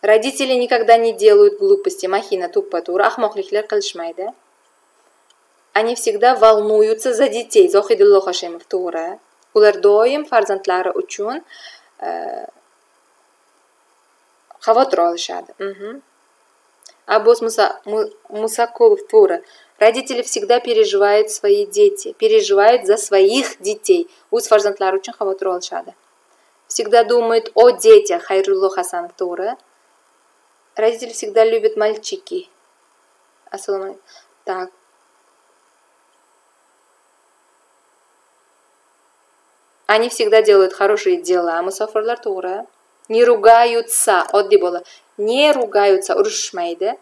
родители никогда не делают глупости to'ppa to'g'ri ahmoqliklar qilishmaydi они всегда волнуются за детей zohidullo hoshimov to'g'ri ular doim farzandlari uchun xavotir olishadi abbos musakulov to'g'ri родители всегда переживают свои дети переживают за своих детей o'z farzandlari uchun xavotir olishadi всегда думают о детях xayrullo hasanov to'g'ri родители всегда любят мальчики. Alaykum так. Они всегда делают хорошие дела musofirlar to'g'ri не ругаются. Oddiy bola не ругаются. Urishishmaydi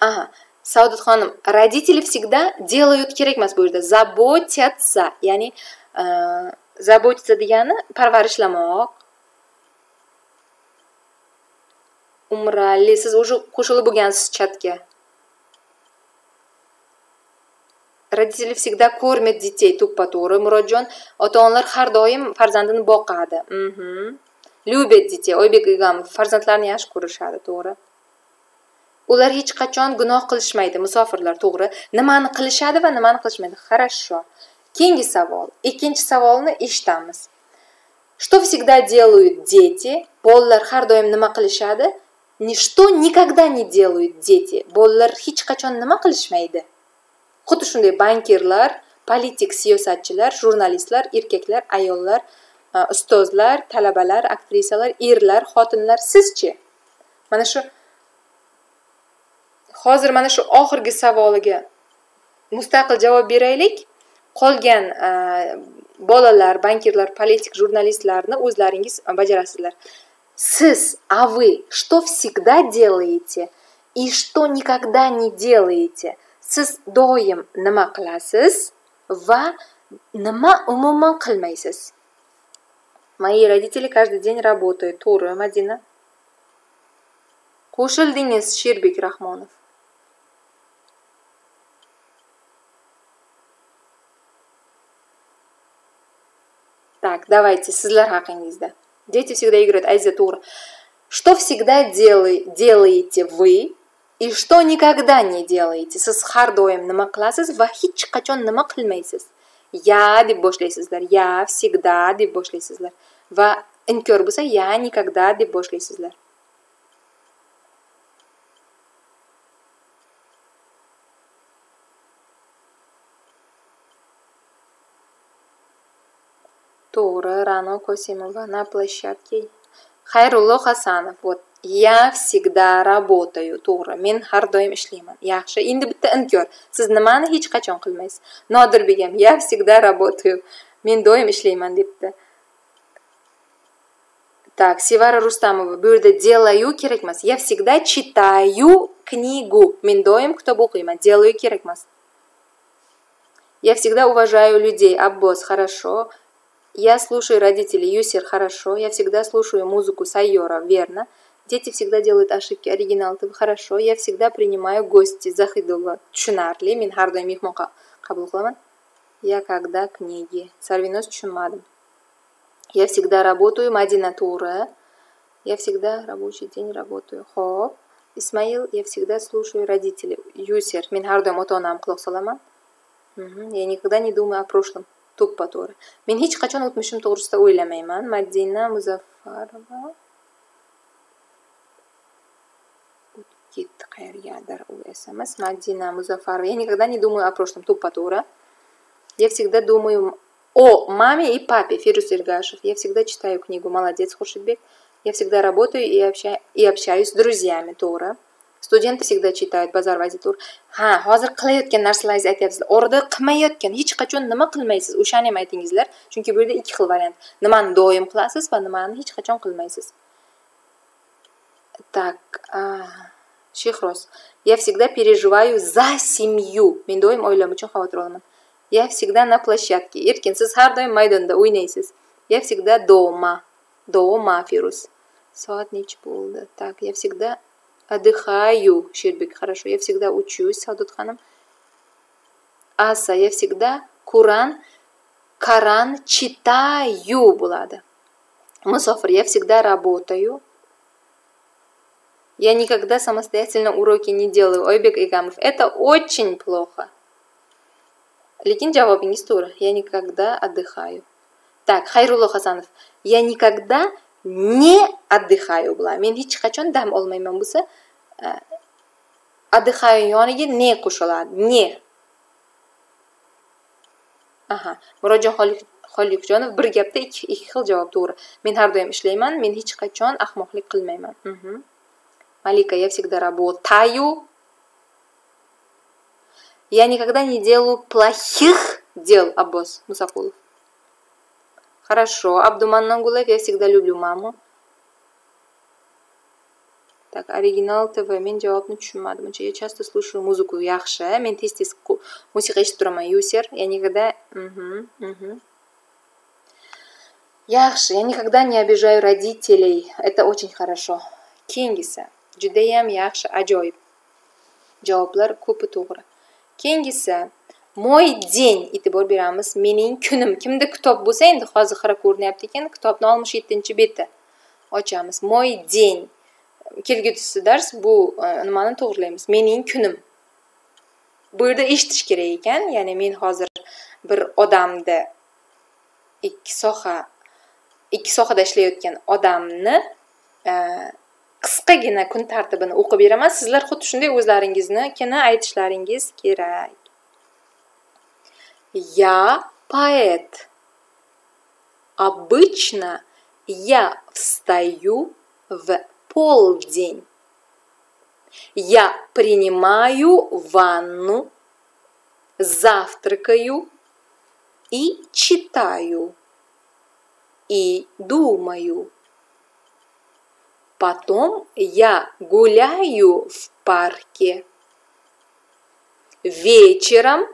aha saudat xonim родители всегда делают emas bu yerda заботятся. Ya'ni заботиться degani parvarishlamoq umrali. Siz уже qo'shilib bo'lgansiz chatga родители всегда кормят детей to'ppa to'g'ri murodjon ota onalar har doim farzandini boqadi любят детей. Oybek igamov farzandlarini yaxshi ko'rishadi to'g'ri ular hech qachon gunoh qilishmaydi musofirlar to'g'ri nimani qilishadi va nimani qilishmaydi хорошо. Keyingi savol ikkinchi savolni eshitamiz что всегда делают дети? Bolalar har doim nima qilishadi ничто никогда не делают дети. Bolalar hech qachon nima qilishmaydi xuddi shunday bankirlar politik siyosatchilar jurnalistlar erkaklar ayollar устозлар, ustozlar talabalar aktrisalar erlar xotinlar sizchi mana shu hozir mana shu oxirgi savoliga mustaqil javob beraylik qolgan bolalar bankirlar politik jurnalistlarni o'zlaringiz bajarasizlar siz а вы что всегда делаете и что никогда не делаете doim nima qilasiz va nima umuman мои родители каждый день работают to'g'ri madina qo'shildingiz sherbek rahmonov так давайте sizlar haqingizda дети всегда играют ayza to'g'ri что всегда делаете вы и что никогда не делаете qilasiz va hech qachon nima qilmaysiz я boshlaysizlar я всегда va inkor bo'lsa я никогда boshlaysizlar to'g'ri ra'no kosimova на площадке xayrullo hasanov вот я всегда работаю to'g'ri men har doim ishlayman yaxshi endi bitta inkor siz nimani hech qachon qilmaysiz nodirbegim я всегда работаю men doim ishlayman debdi так rustamova bu yerda делаю emas я всегда читаю книгу men doim kitob o'qiyman делаю emas я всегда уважаю людей abbos хорошо я слушаю родителей юсер хорошо я всегда слушаю музыку сайора верно? Дети всегда делают ошибки оригинал ты хорошо я всегда принимаю гости захидулла har doim mehmon qabul qilaman я когда книги? Sarvinoz tushunmadim я всегда работаю to'g'ri я всегда рабочий день работаю. Ho'p ismail я всегда слушаю родителей. Юсер ota onamga quloq solaman я никогда не думаю о прошлом to'ppa to'g'ri men hech qachon o'tmishim to'g'risida o'ylamayman madina muzaffarova ketdi qayergadir u sms madina muzaffarova я никогда не думаю о прошлом. To'ppa to'g'ri я всегда думаю о маме и папе фирус иргашев я всегда читаю книгу молодец хуршидбек я всегда работаю и, общаюсь, и общаюсь с друзьями to'g'ri student всегда читает bazar vazitur ha hozir qilayotgan narsalaringizni aytyapsizlar orada qilmayotgan hech qachon nima qilmaysiz o'shani ham aytingizlar chunki bu yerda ikki xil variant nimani doim qilasiz va nimani hech qachon qilmaysiz так shehroz я всегда переживаю за семью. Men doim oilam uchun xavotir olaman я всегда на площадке. Erkin siz har doim maydonda o'ynaysiz я всегда дома. Дома фирус. Soat nechi bo'ldi так я всегда отдыхаю Щербик, хорошо я всегда учусь ханым аса я всегда куран коран читаю bo'ladi musofir я всегда работаю. Я никогда самостоятельно уроки не делаю. Ойбек игамов это очень плохо. Javobingiz to'g'ri я никогда отдыхаю. Так xayrullo hasanov я никогда не отдыхаю bo'ladi men hech qachon dam olmayman bo'lsa отдыхаю yoniga ne qo'shiladi ne aha murodjon xoliqjonov bir gapda ikki ikki xil javob to'g'ri. Men har doim ishlayman men hech qachon ahmoqlik qilmayman. Malika я всегда работаю. Я никогда не делаю плохих дел аббос мусакулов Хорошо. Абдуман Нангулаев, я всегда люблю маму. Так, оригинал ТВ. Men javobni tushunmadim. Uncha я часто слушаю музыку yaxshi. Men tez tez musiqa eshitib turaman. Юсер. Я никогда... Угу, угу. Yaxshi. Я никогда не обижаю родителей. Это очень хорошо. Keyingisi. Judayam yaxshi, ajoyib. Javoblar ko'pi to'g'ri. Keyingisi. Moy dень e'tibor beramiz. Mening kunim kimda kitob bo'lsa endi hozir xira ko'rinyapti ekan kitobni oltmish yettinchi beti. Ochamiz. Moy день kelgusi dars bu e, nimani to'g'irlaymiz? Mening kunim. Bu yerda eshitish kerak ekan. Ya'ni men hozir bir odamni ikki soha ikki sohada ishlayotgan odamni e, qisqagina kun tartibini o'qib beraman. Sizlar xuddi shunday o'zlaringizni o'zlaringiznikini aytishlaringiz kerak. Я поэт. Обычно я встаю в полдень. Я принимаю ванну, завтракаю и читаю, и думаю. Потом я гуляю в парке вечером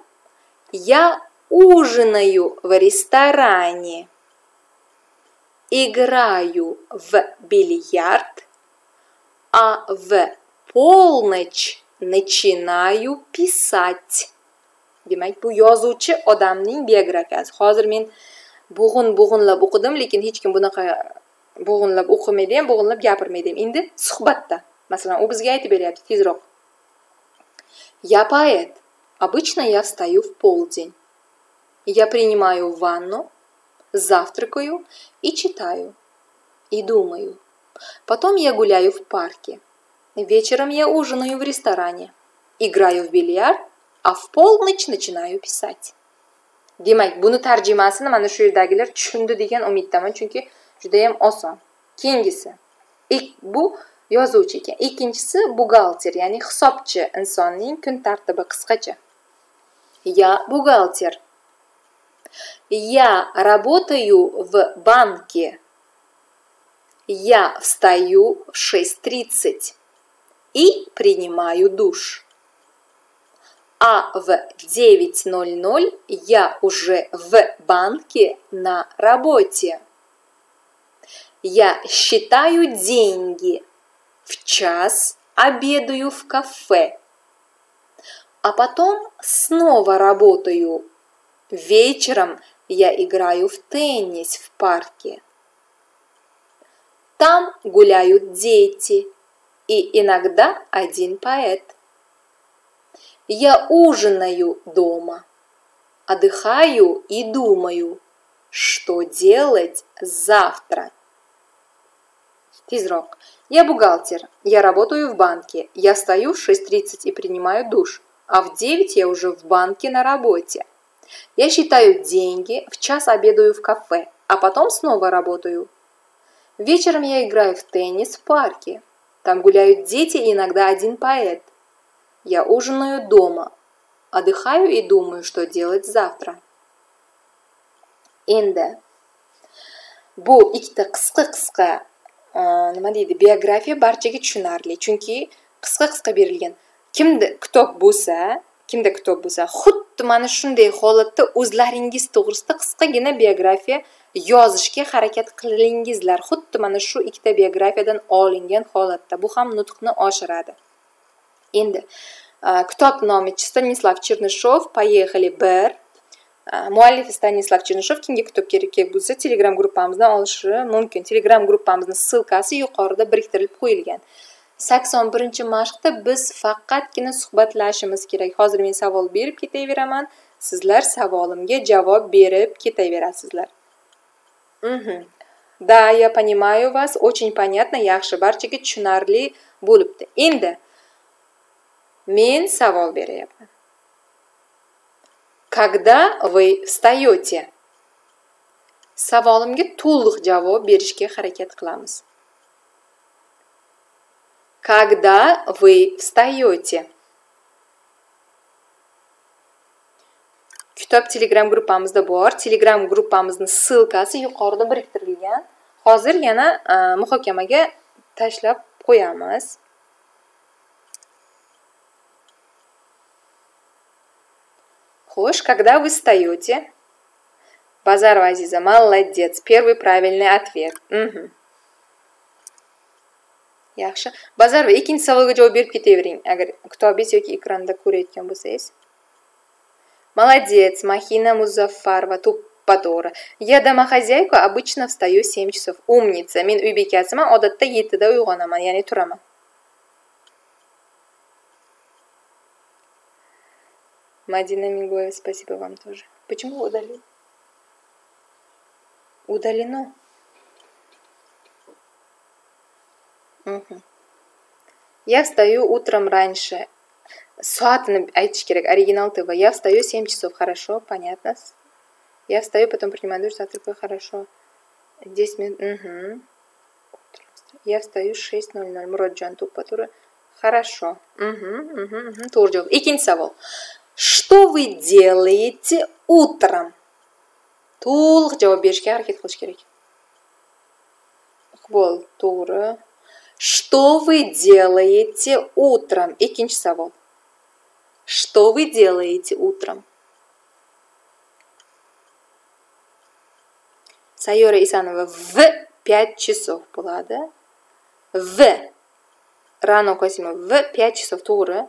я ужинаю в ресторане. Играю в бильярд а в полночь начинаю писать. Yozuvchi odamning biografiyasi hozir men bo'g'in bo'g'inlab o'qidim lekin hech kim bunaqa bo'g'inlab o'qimaydi ham bo'g'inlab gapirmaydi ham endi suhbatda masalan u bizga aytib beryapti tezroq я поэт. Обычно я встаю в полдень. Я принимаю ванну завтракаю и читаю и думаю. Потом я гуляю в парке. Вечером я ужинаю в ресторане играю в бильярд а в полночь начинаю писать. Demak buni tarjimasini mana shu yerdagilar tushundi degan umiddaman chunki judayam oson keyingisi ilk bu yozuvchi ekan ikkinchisi buxgalter ya'ni hisobchi insonning kun tartibi qisqacha я бухгалтер. Я работаю в банке я встаю в шесть тридцать и принимаю душ а в 9.00 я уже в банке на работе. Я считаю деньги. В час обедаю в кафе. А потом снова работаю. Вечером я играю в теннис в парке. Там гуляют дети и иногда один поэт. Я ужинаю дома, отдыхаю и думаю, что делать завтра. Тизрок. Я бухгалтер. Я работаю в банке. Я встаю в 6.30 и принимаю душ. А в 9 я уже в банке на работе. Я считаю деньги, в час обедаю в кафе, а потом снова работаю. Вечером я играю в теннис в парке. Там гуляют дети и иногда один поэт. Я ужинаю дома, отдыхаю и думаю, что делать завтра. Bu ikkita qisqa qisqa nima deydi biografiya barchaga tushunarli chunki qisqa qisqa berilgan kitob bo'lsa kimda kitob bo'lsa xuddi mana shunday holatda o'zlaringiz to'g'risida qisqagina biografiya yozishga harakat qilingizlar. Xuddi mana shu ikkita biografiyadan olingan holatda. Bu ham nutqni oshiradi. Endi kitob nomi stanislav chernishov поехали bir. Muallifi stanislav chernishov kimga kitob kerak bo'lsa telegram gruppamizdan olishi mumkin. Telegram gruppamizni ссылкasi yuqorida biriktirilib qo'yilgan. Sakson birinchi mashqda biz faqatgina suhbatlashishimiz kerak. Hozir men savol berib ketaveraman. Sizlar savolimga javob berib ketaverasizlar. Да я понимаю вас очень понятно yaxshi barchaga tushunarli bo'libdi. Endi men savol beryapman. Когда вы встаете savolimga to'liq javob berishga harakat qilamiz когда вы встаете kitob telegram gruppamizda bor telegram gruppamizni ссылкasi yuqorida biriktirilgan hozir yana muhokamaga tashlab qo'yamiz Хош, когда вы встаете? Базарова Азиза, молодец. Первый правильный ответ. Угу. Yaxshi bazarova ikkinchi savolga javob berib ketavering agar kitobingiz yoki ekranda ko'rayotgan bo'lsangiz молодец махина музаффарова to'ppa я домохозяйка обычно встаю в семь часов умница men uy bekasiman odatda yettida uyg'onaman ya'ni turaman Мадина Мигоева, спасибо вам тоже. Почему удалил? Удалено. Я встаю утром раньше. Суатны айтыш керек, оригинал ТВ. Я встаю 7 часов, хорошо, понятно. Я встаю, потом принимаю душ, завтракаю, хорошо. 10 минут, угу. Я встаю 6.00. Муроджан Тупатура. Хорошо. Угу, угу, угу. Javob. Ikkinchi savol. что вы делаете утром to'liq javob berishga harakat qilish kerak iqbol to'g'ri что вы делаете утром? Ikkinchi savol что вы делаете утром? Sayyora isanova v пять часов bo'ladi v ra'no qosimov v пять часов. To'g'ri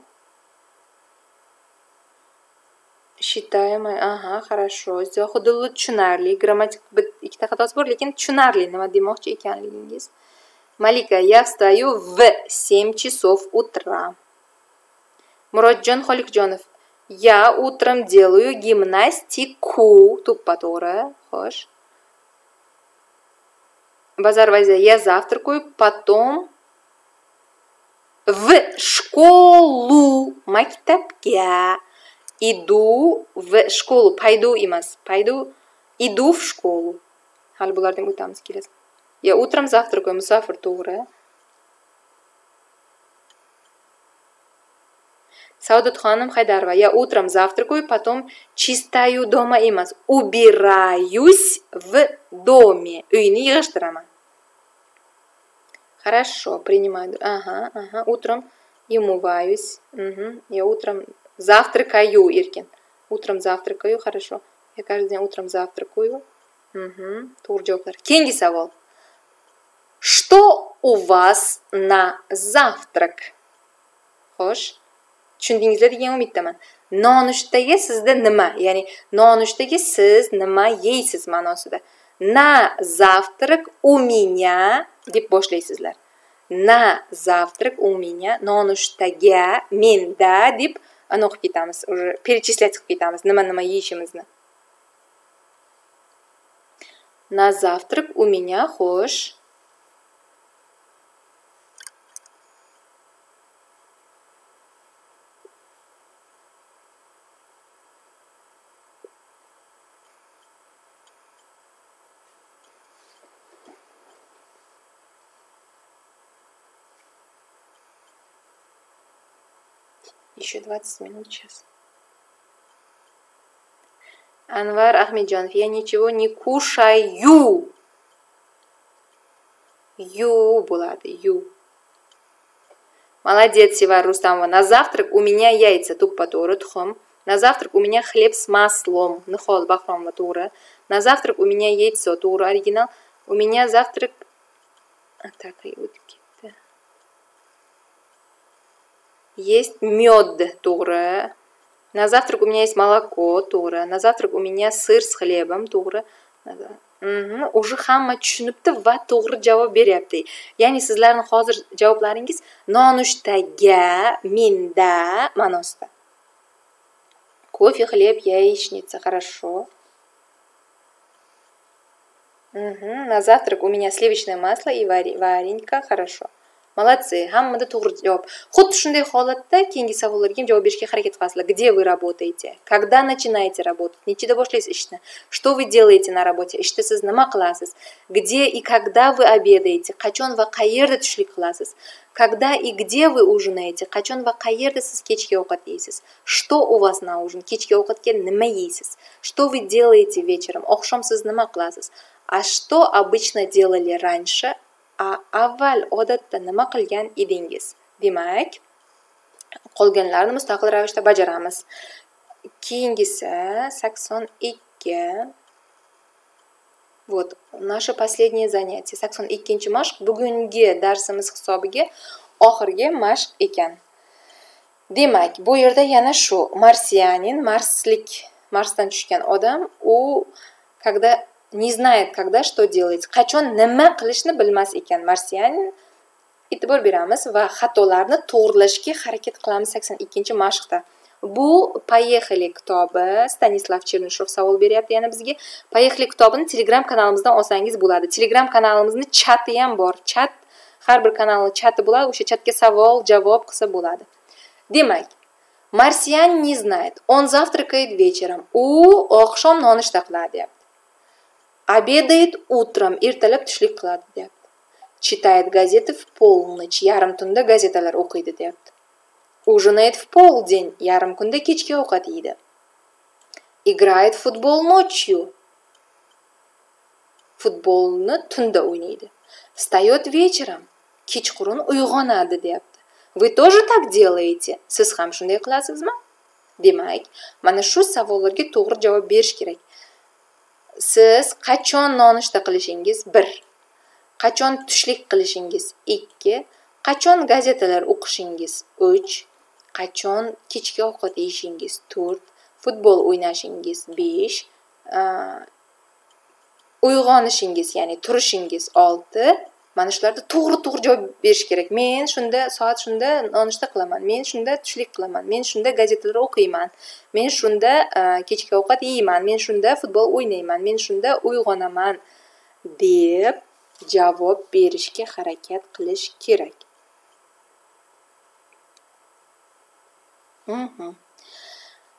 считаем aha хорошо. Zohidullo tushunarli grammatik ikkita xatosi bor lekin tushunarli nima demoqchi ekanligingiz malika я встаю в семь часов утра. Murodjon xolikjonov я утром делаю гимнастику. To'ppa to'g'ri xo'sh Базарвайза, я завтракаю, потом в школу мактабга иду в школу пойду эмас пойду иду в школу. Hali bulardan o'tamiz kelasi я утром завтракаю musofir to'g'ri saodatxonim haydarova я утром завтракаю потом чистаю дома emas убираюсь в доме uyni yig'ishtiraman Хорошо, принимаю. Ага, ага. Утром умываюсь. Угу. Я утром завтракаю, Иркин. Утром завтракаю, хорошо. Я каждый день утром завтракаю. Угу. Турджоклар. Кенги савол. Что у вас на завтрак? Xo'sh. Tushundingizlar degan umiddaman. Nonushtaga sizda nima? Ya'ni nonushtaga siz nima yeysiz ma'nosida. На завтрак у меня deb boshlaysizlar на завтрак у меня nonushtaga menda deb ani o'qib ketamiz уже перечислять qilib ketamiz nima nima yeyishimizni на завтрак у меня xo'sh Еще 20 минут сейчас. Анвар Ахмеджанов, я ничего не кушаю. Ю bo'ladi, ю. Молодец, Севар Рустамова. На завтрак у меня яйца, to'g'ri, tuxum. На завтрак у меня хлеб с маслом. Нихол Бахромова to'g'ri. На завтрак у меня яйцо, to'g'ri, оригинал. У меня завтрак... А так, и вот есть мед тура. На завтрак у меня есть молоко тура. На завтрак у меня сыр с хлебом тура. уже hamma tushunibdi va to'g'ri javob beryapti ya'ni sizlarni hozir javoblaringiz nonushtaga menda ma'nosida кофе хлеб яичница хорошо угу. на завтрак у меня сливочное масло и варенька хорошо молодцы hammada to'g'ri javob xuddi shunday holatda keyingi savollarga ham javob berishga harakat qilasizlar где вы работаете когда начинаете работать nechida boshlaysiz ishni что вы делаете на работе ishda siz nima qilasiz где и когда вы обедаете qachon va qayerda tushlik qilasiz когда и где вы ужинаете qachon va qayerda siz kechki ovqat yeysiz что у вас на ужин kechki ovqatga nima yeysiz что вы делаете вечером oqshom siz nima qilasiz а что обычно делали раньше avval odatda nima qilgan edingiz? Demak qolganlarini mustaqil ravishda bajaramiz. Keyingisi sakson ikki вот наше последнее занятие sakson ikkinchi mashq bugungi darsimiz hisobiga oxirgi mashq ekan. Demak bu yerda yana shu marsianin marslik marsdan tushgan odam u когда не знает когда что делать. Qachon nima qilishni bilmas ekan. Marsianin e'tibor beramiz va xatolarni to'g'irlashga harakat qilamiz sakson ikkinchi mashqda. Bu поехали kitobi stanislav chernishev savol beryapti yana bizga. Поехали kitobini telegram kanalimizdan olsangiz bo'ladi. Telegram kanalimizni chati ham bor. Chat har bir kanalni chati bo'ladi. O'sha chatga savol javob qilsa bo'ladi. Demak marsian не знает? Он завтракает вечером. U oqshom nonushta qiladi. deyapti обедает утром ertalab tushlik qiladi deyapti читает газеты в полночь yarim tunda gazetalar o'qiydi deyapti ужинает в полдень yarim kunda kechki ovqat yeydi играет футбол ночью. Futbolni tunda o'ynaydi встает вечером kechqurun uyg'onadi deyapti вы тоже так делаете? Siz ham shunday qilasizmi demak mana shu savollarga to'g'ri javob berish kerak siz qachon nonushta qilishingiz? Bir. Qachon tushlik qilishingiz? Ikki. Qachon gazetalar o'qishingiz? Uch. Qachon kechki ovqat yeyishingiz? To'rt. Futbol o'ynashingiz? Besh. Uyg'onishingiz ya'ni turishingiz? Olti. Mana shularda to'g'ri to'g'ri javob berish kerak. Men shunda soat shunda nonushta qilaman. Men shunda tushlik qilaman. Men shunda gazetalar o'qiyman. Men shunda e, kechki ovqat yeyman. Men shunda futbol o'ynayman. Men shunda uyg'onaman deb javob berishga harakat qilish kerak. Mhm.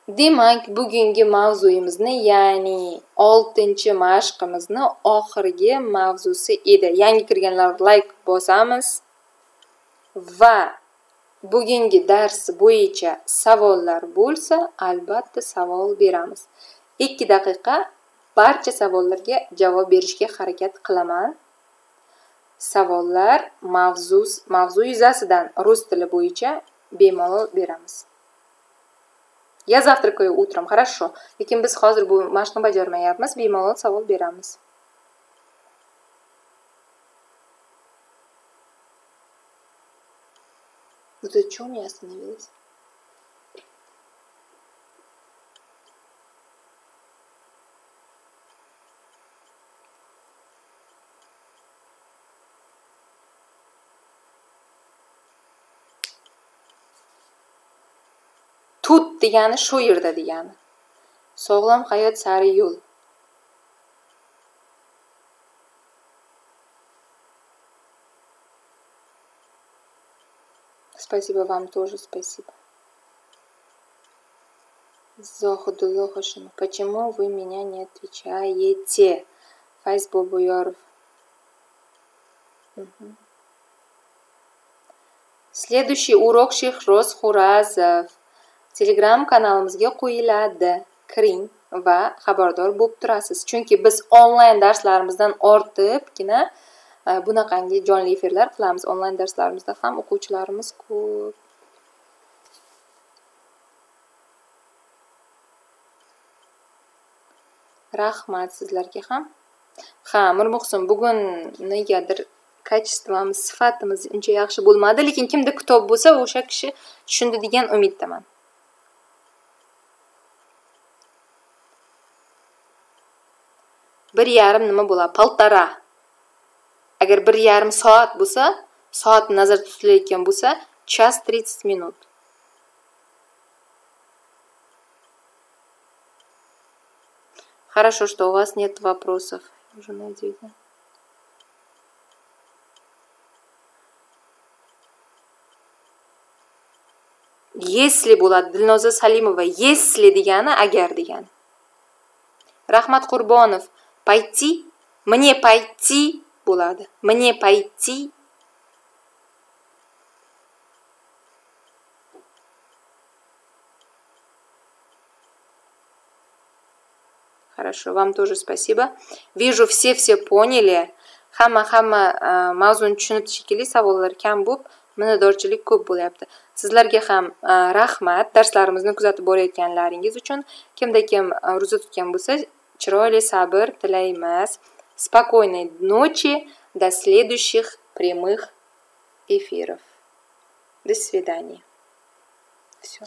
Demak bugungi mavzuyimizni ya'ni oltinchi mashqimizni oxirgi mavzusi edi. Yangi kirganlar layk bosamiz. Va bugungi dars bo'yicha savollar bo'lsa albatta savol beramiz. Ikki daqiqa barcha savollarga javob berishga harakat qilaman. Savollar mavzu mavzu yuzasidan rus tili bo'yicha bemalol beramiz. Я завтракаю утром хорошо lekin biz hozir bu mashqni bajarmayapmiz bemalol savol beramiz вот это что у tut degani shu yerda degani sog'lom hayot sari yo'l спасибо вам тоже спасибо hoshimov почему вы меня не отвечаете fayz boboyorov следующий урок shehroz xurazov telegram telegram-kanalimizga qo'yiladi. Kiring va xabardor bo'lib turasiz. Chunki biz onlayn darslarimizdan ortibgina e, bunaqangi jonli efirlar qilamiz. Onlayn darslarimizda ham o'quvchilarimiz ko'p. Rahmat sizlarga ham. Ha mirmuhsin bugun negadir kачествоmiz sifatimiz uncha yaxshi bo'lmadi lekin kimda kitob bo'lsa o'sha kishi tushundi degan umiddaman. Bir yarim nima bo'ladi poltara agar bir yarim soat bo'lsa soat nazarda tutilayotgan bo'lsa час тридцать минут Хорошо, что у вас нет вопросов. Уже надеюсь. Если bo'ladi Dilnoza Salimova, если degani agar degani. Rahmat Qurbonov, пойти мне пойти bo'ladi мне пойти Хорошо, вам тоже спасибо. Вижу, все все поняли. Hamma hamma mavzuni tushunibdi shekilli savollar kam bo'lib minnatdorchilik ko'p bo'lyapti. Sizlarga ham rahmat darslarimizni kuzatib borayotganlaringiz uchun. Kimda kim ro'za tutgan bo'lsa, chiroyli sabr tilaymiz спокойной ночи. До следующих прямых эфиров. До свидания. Все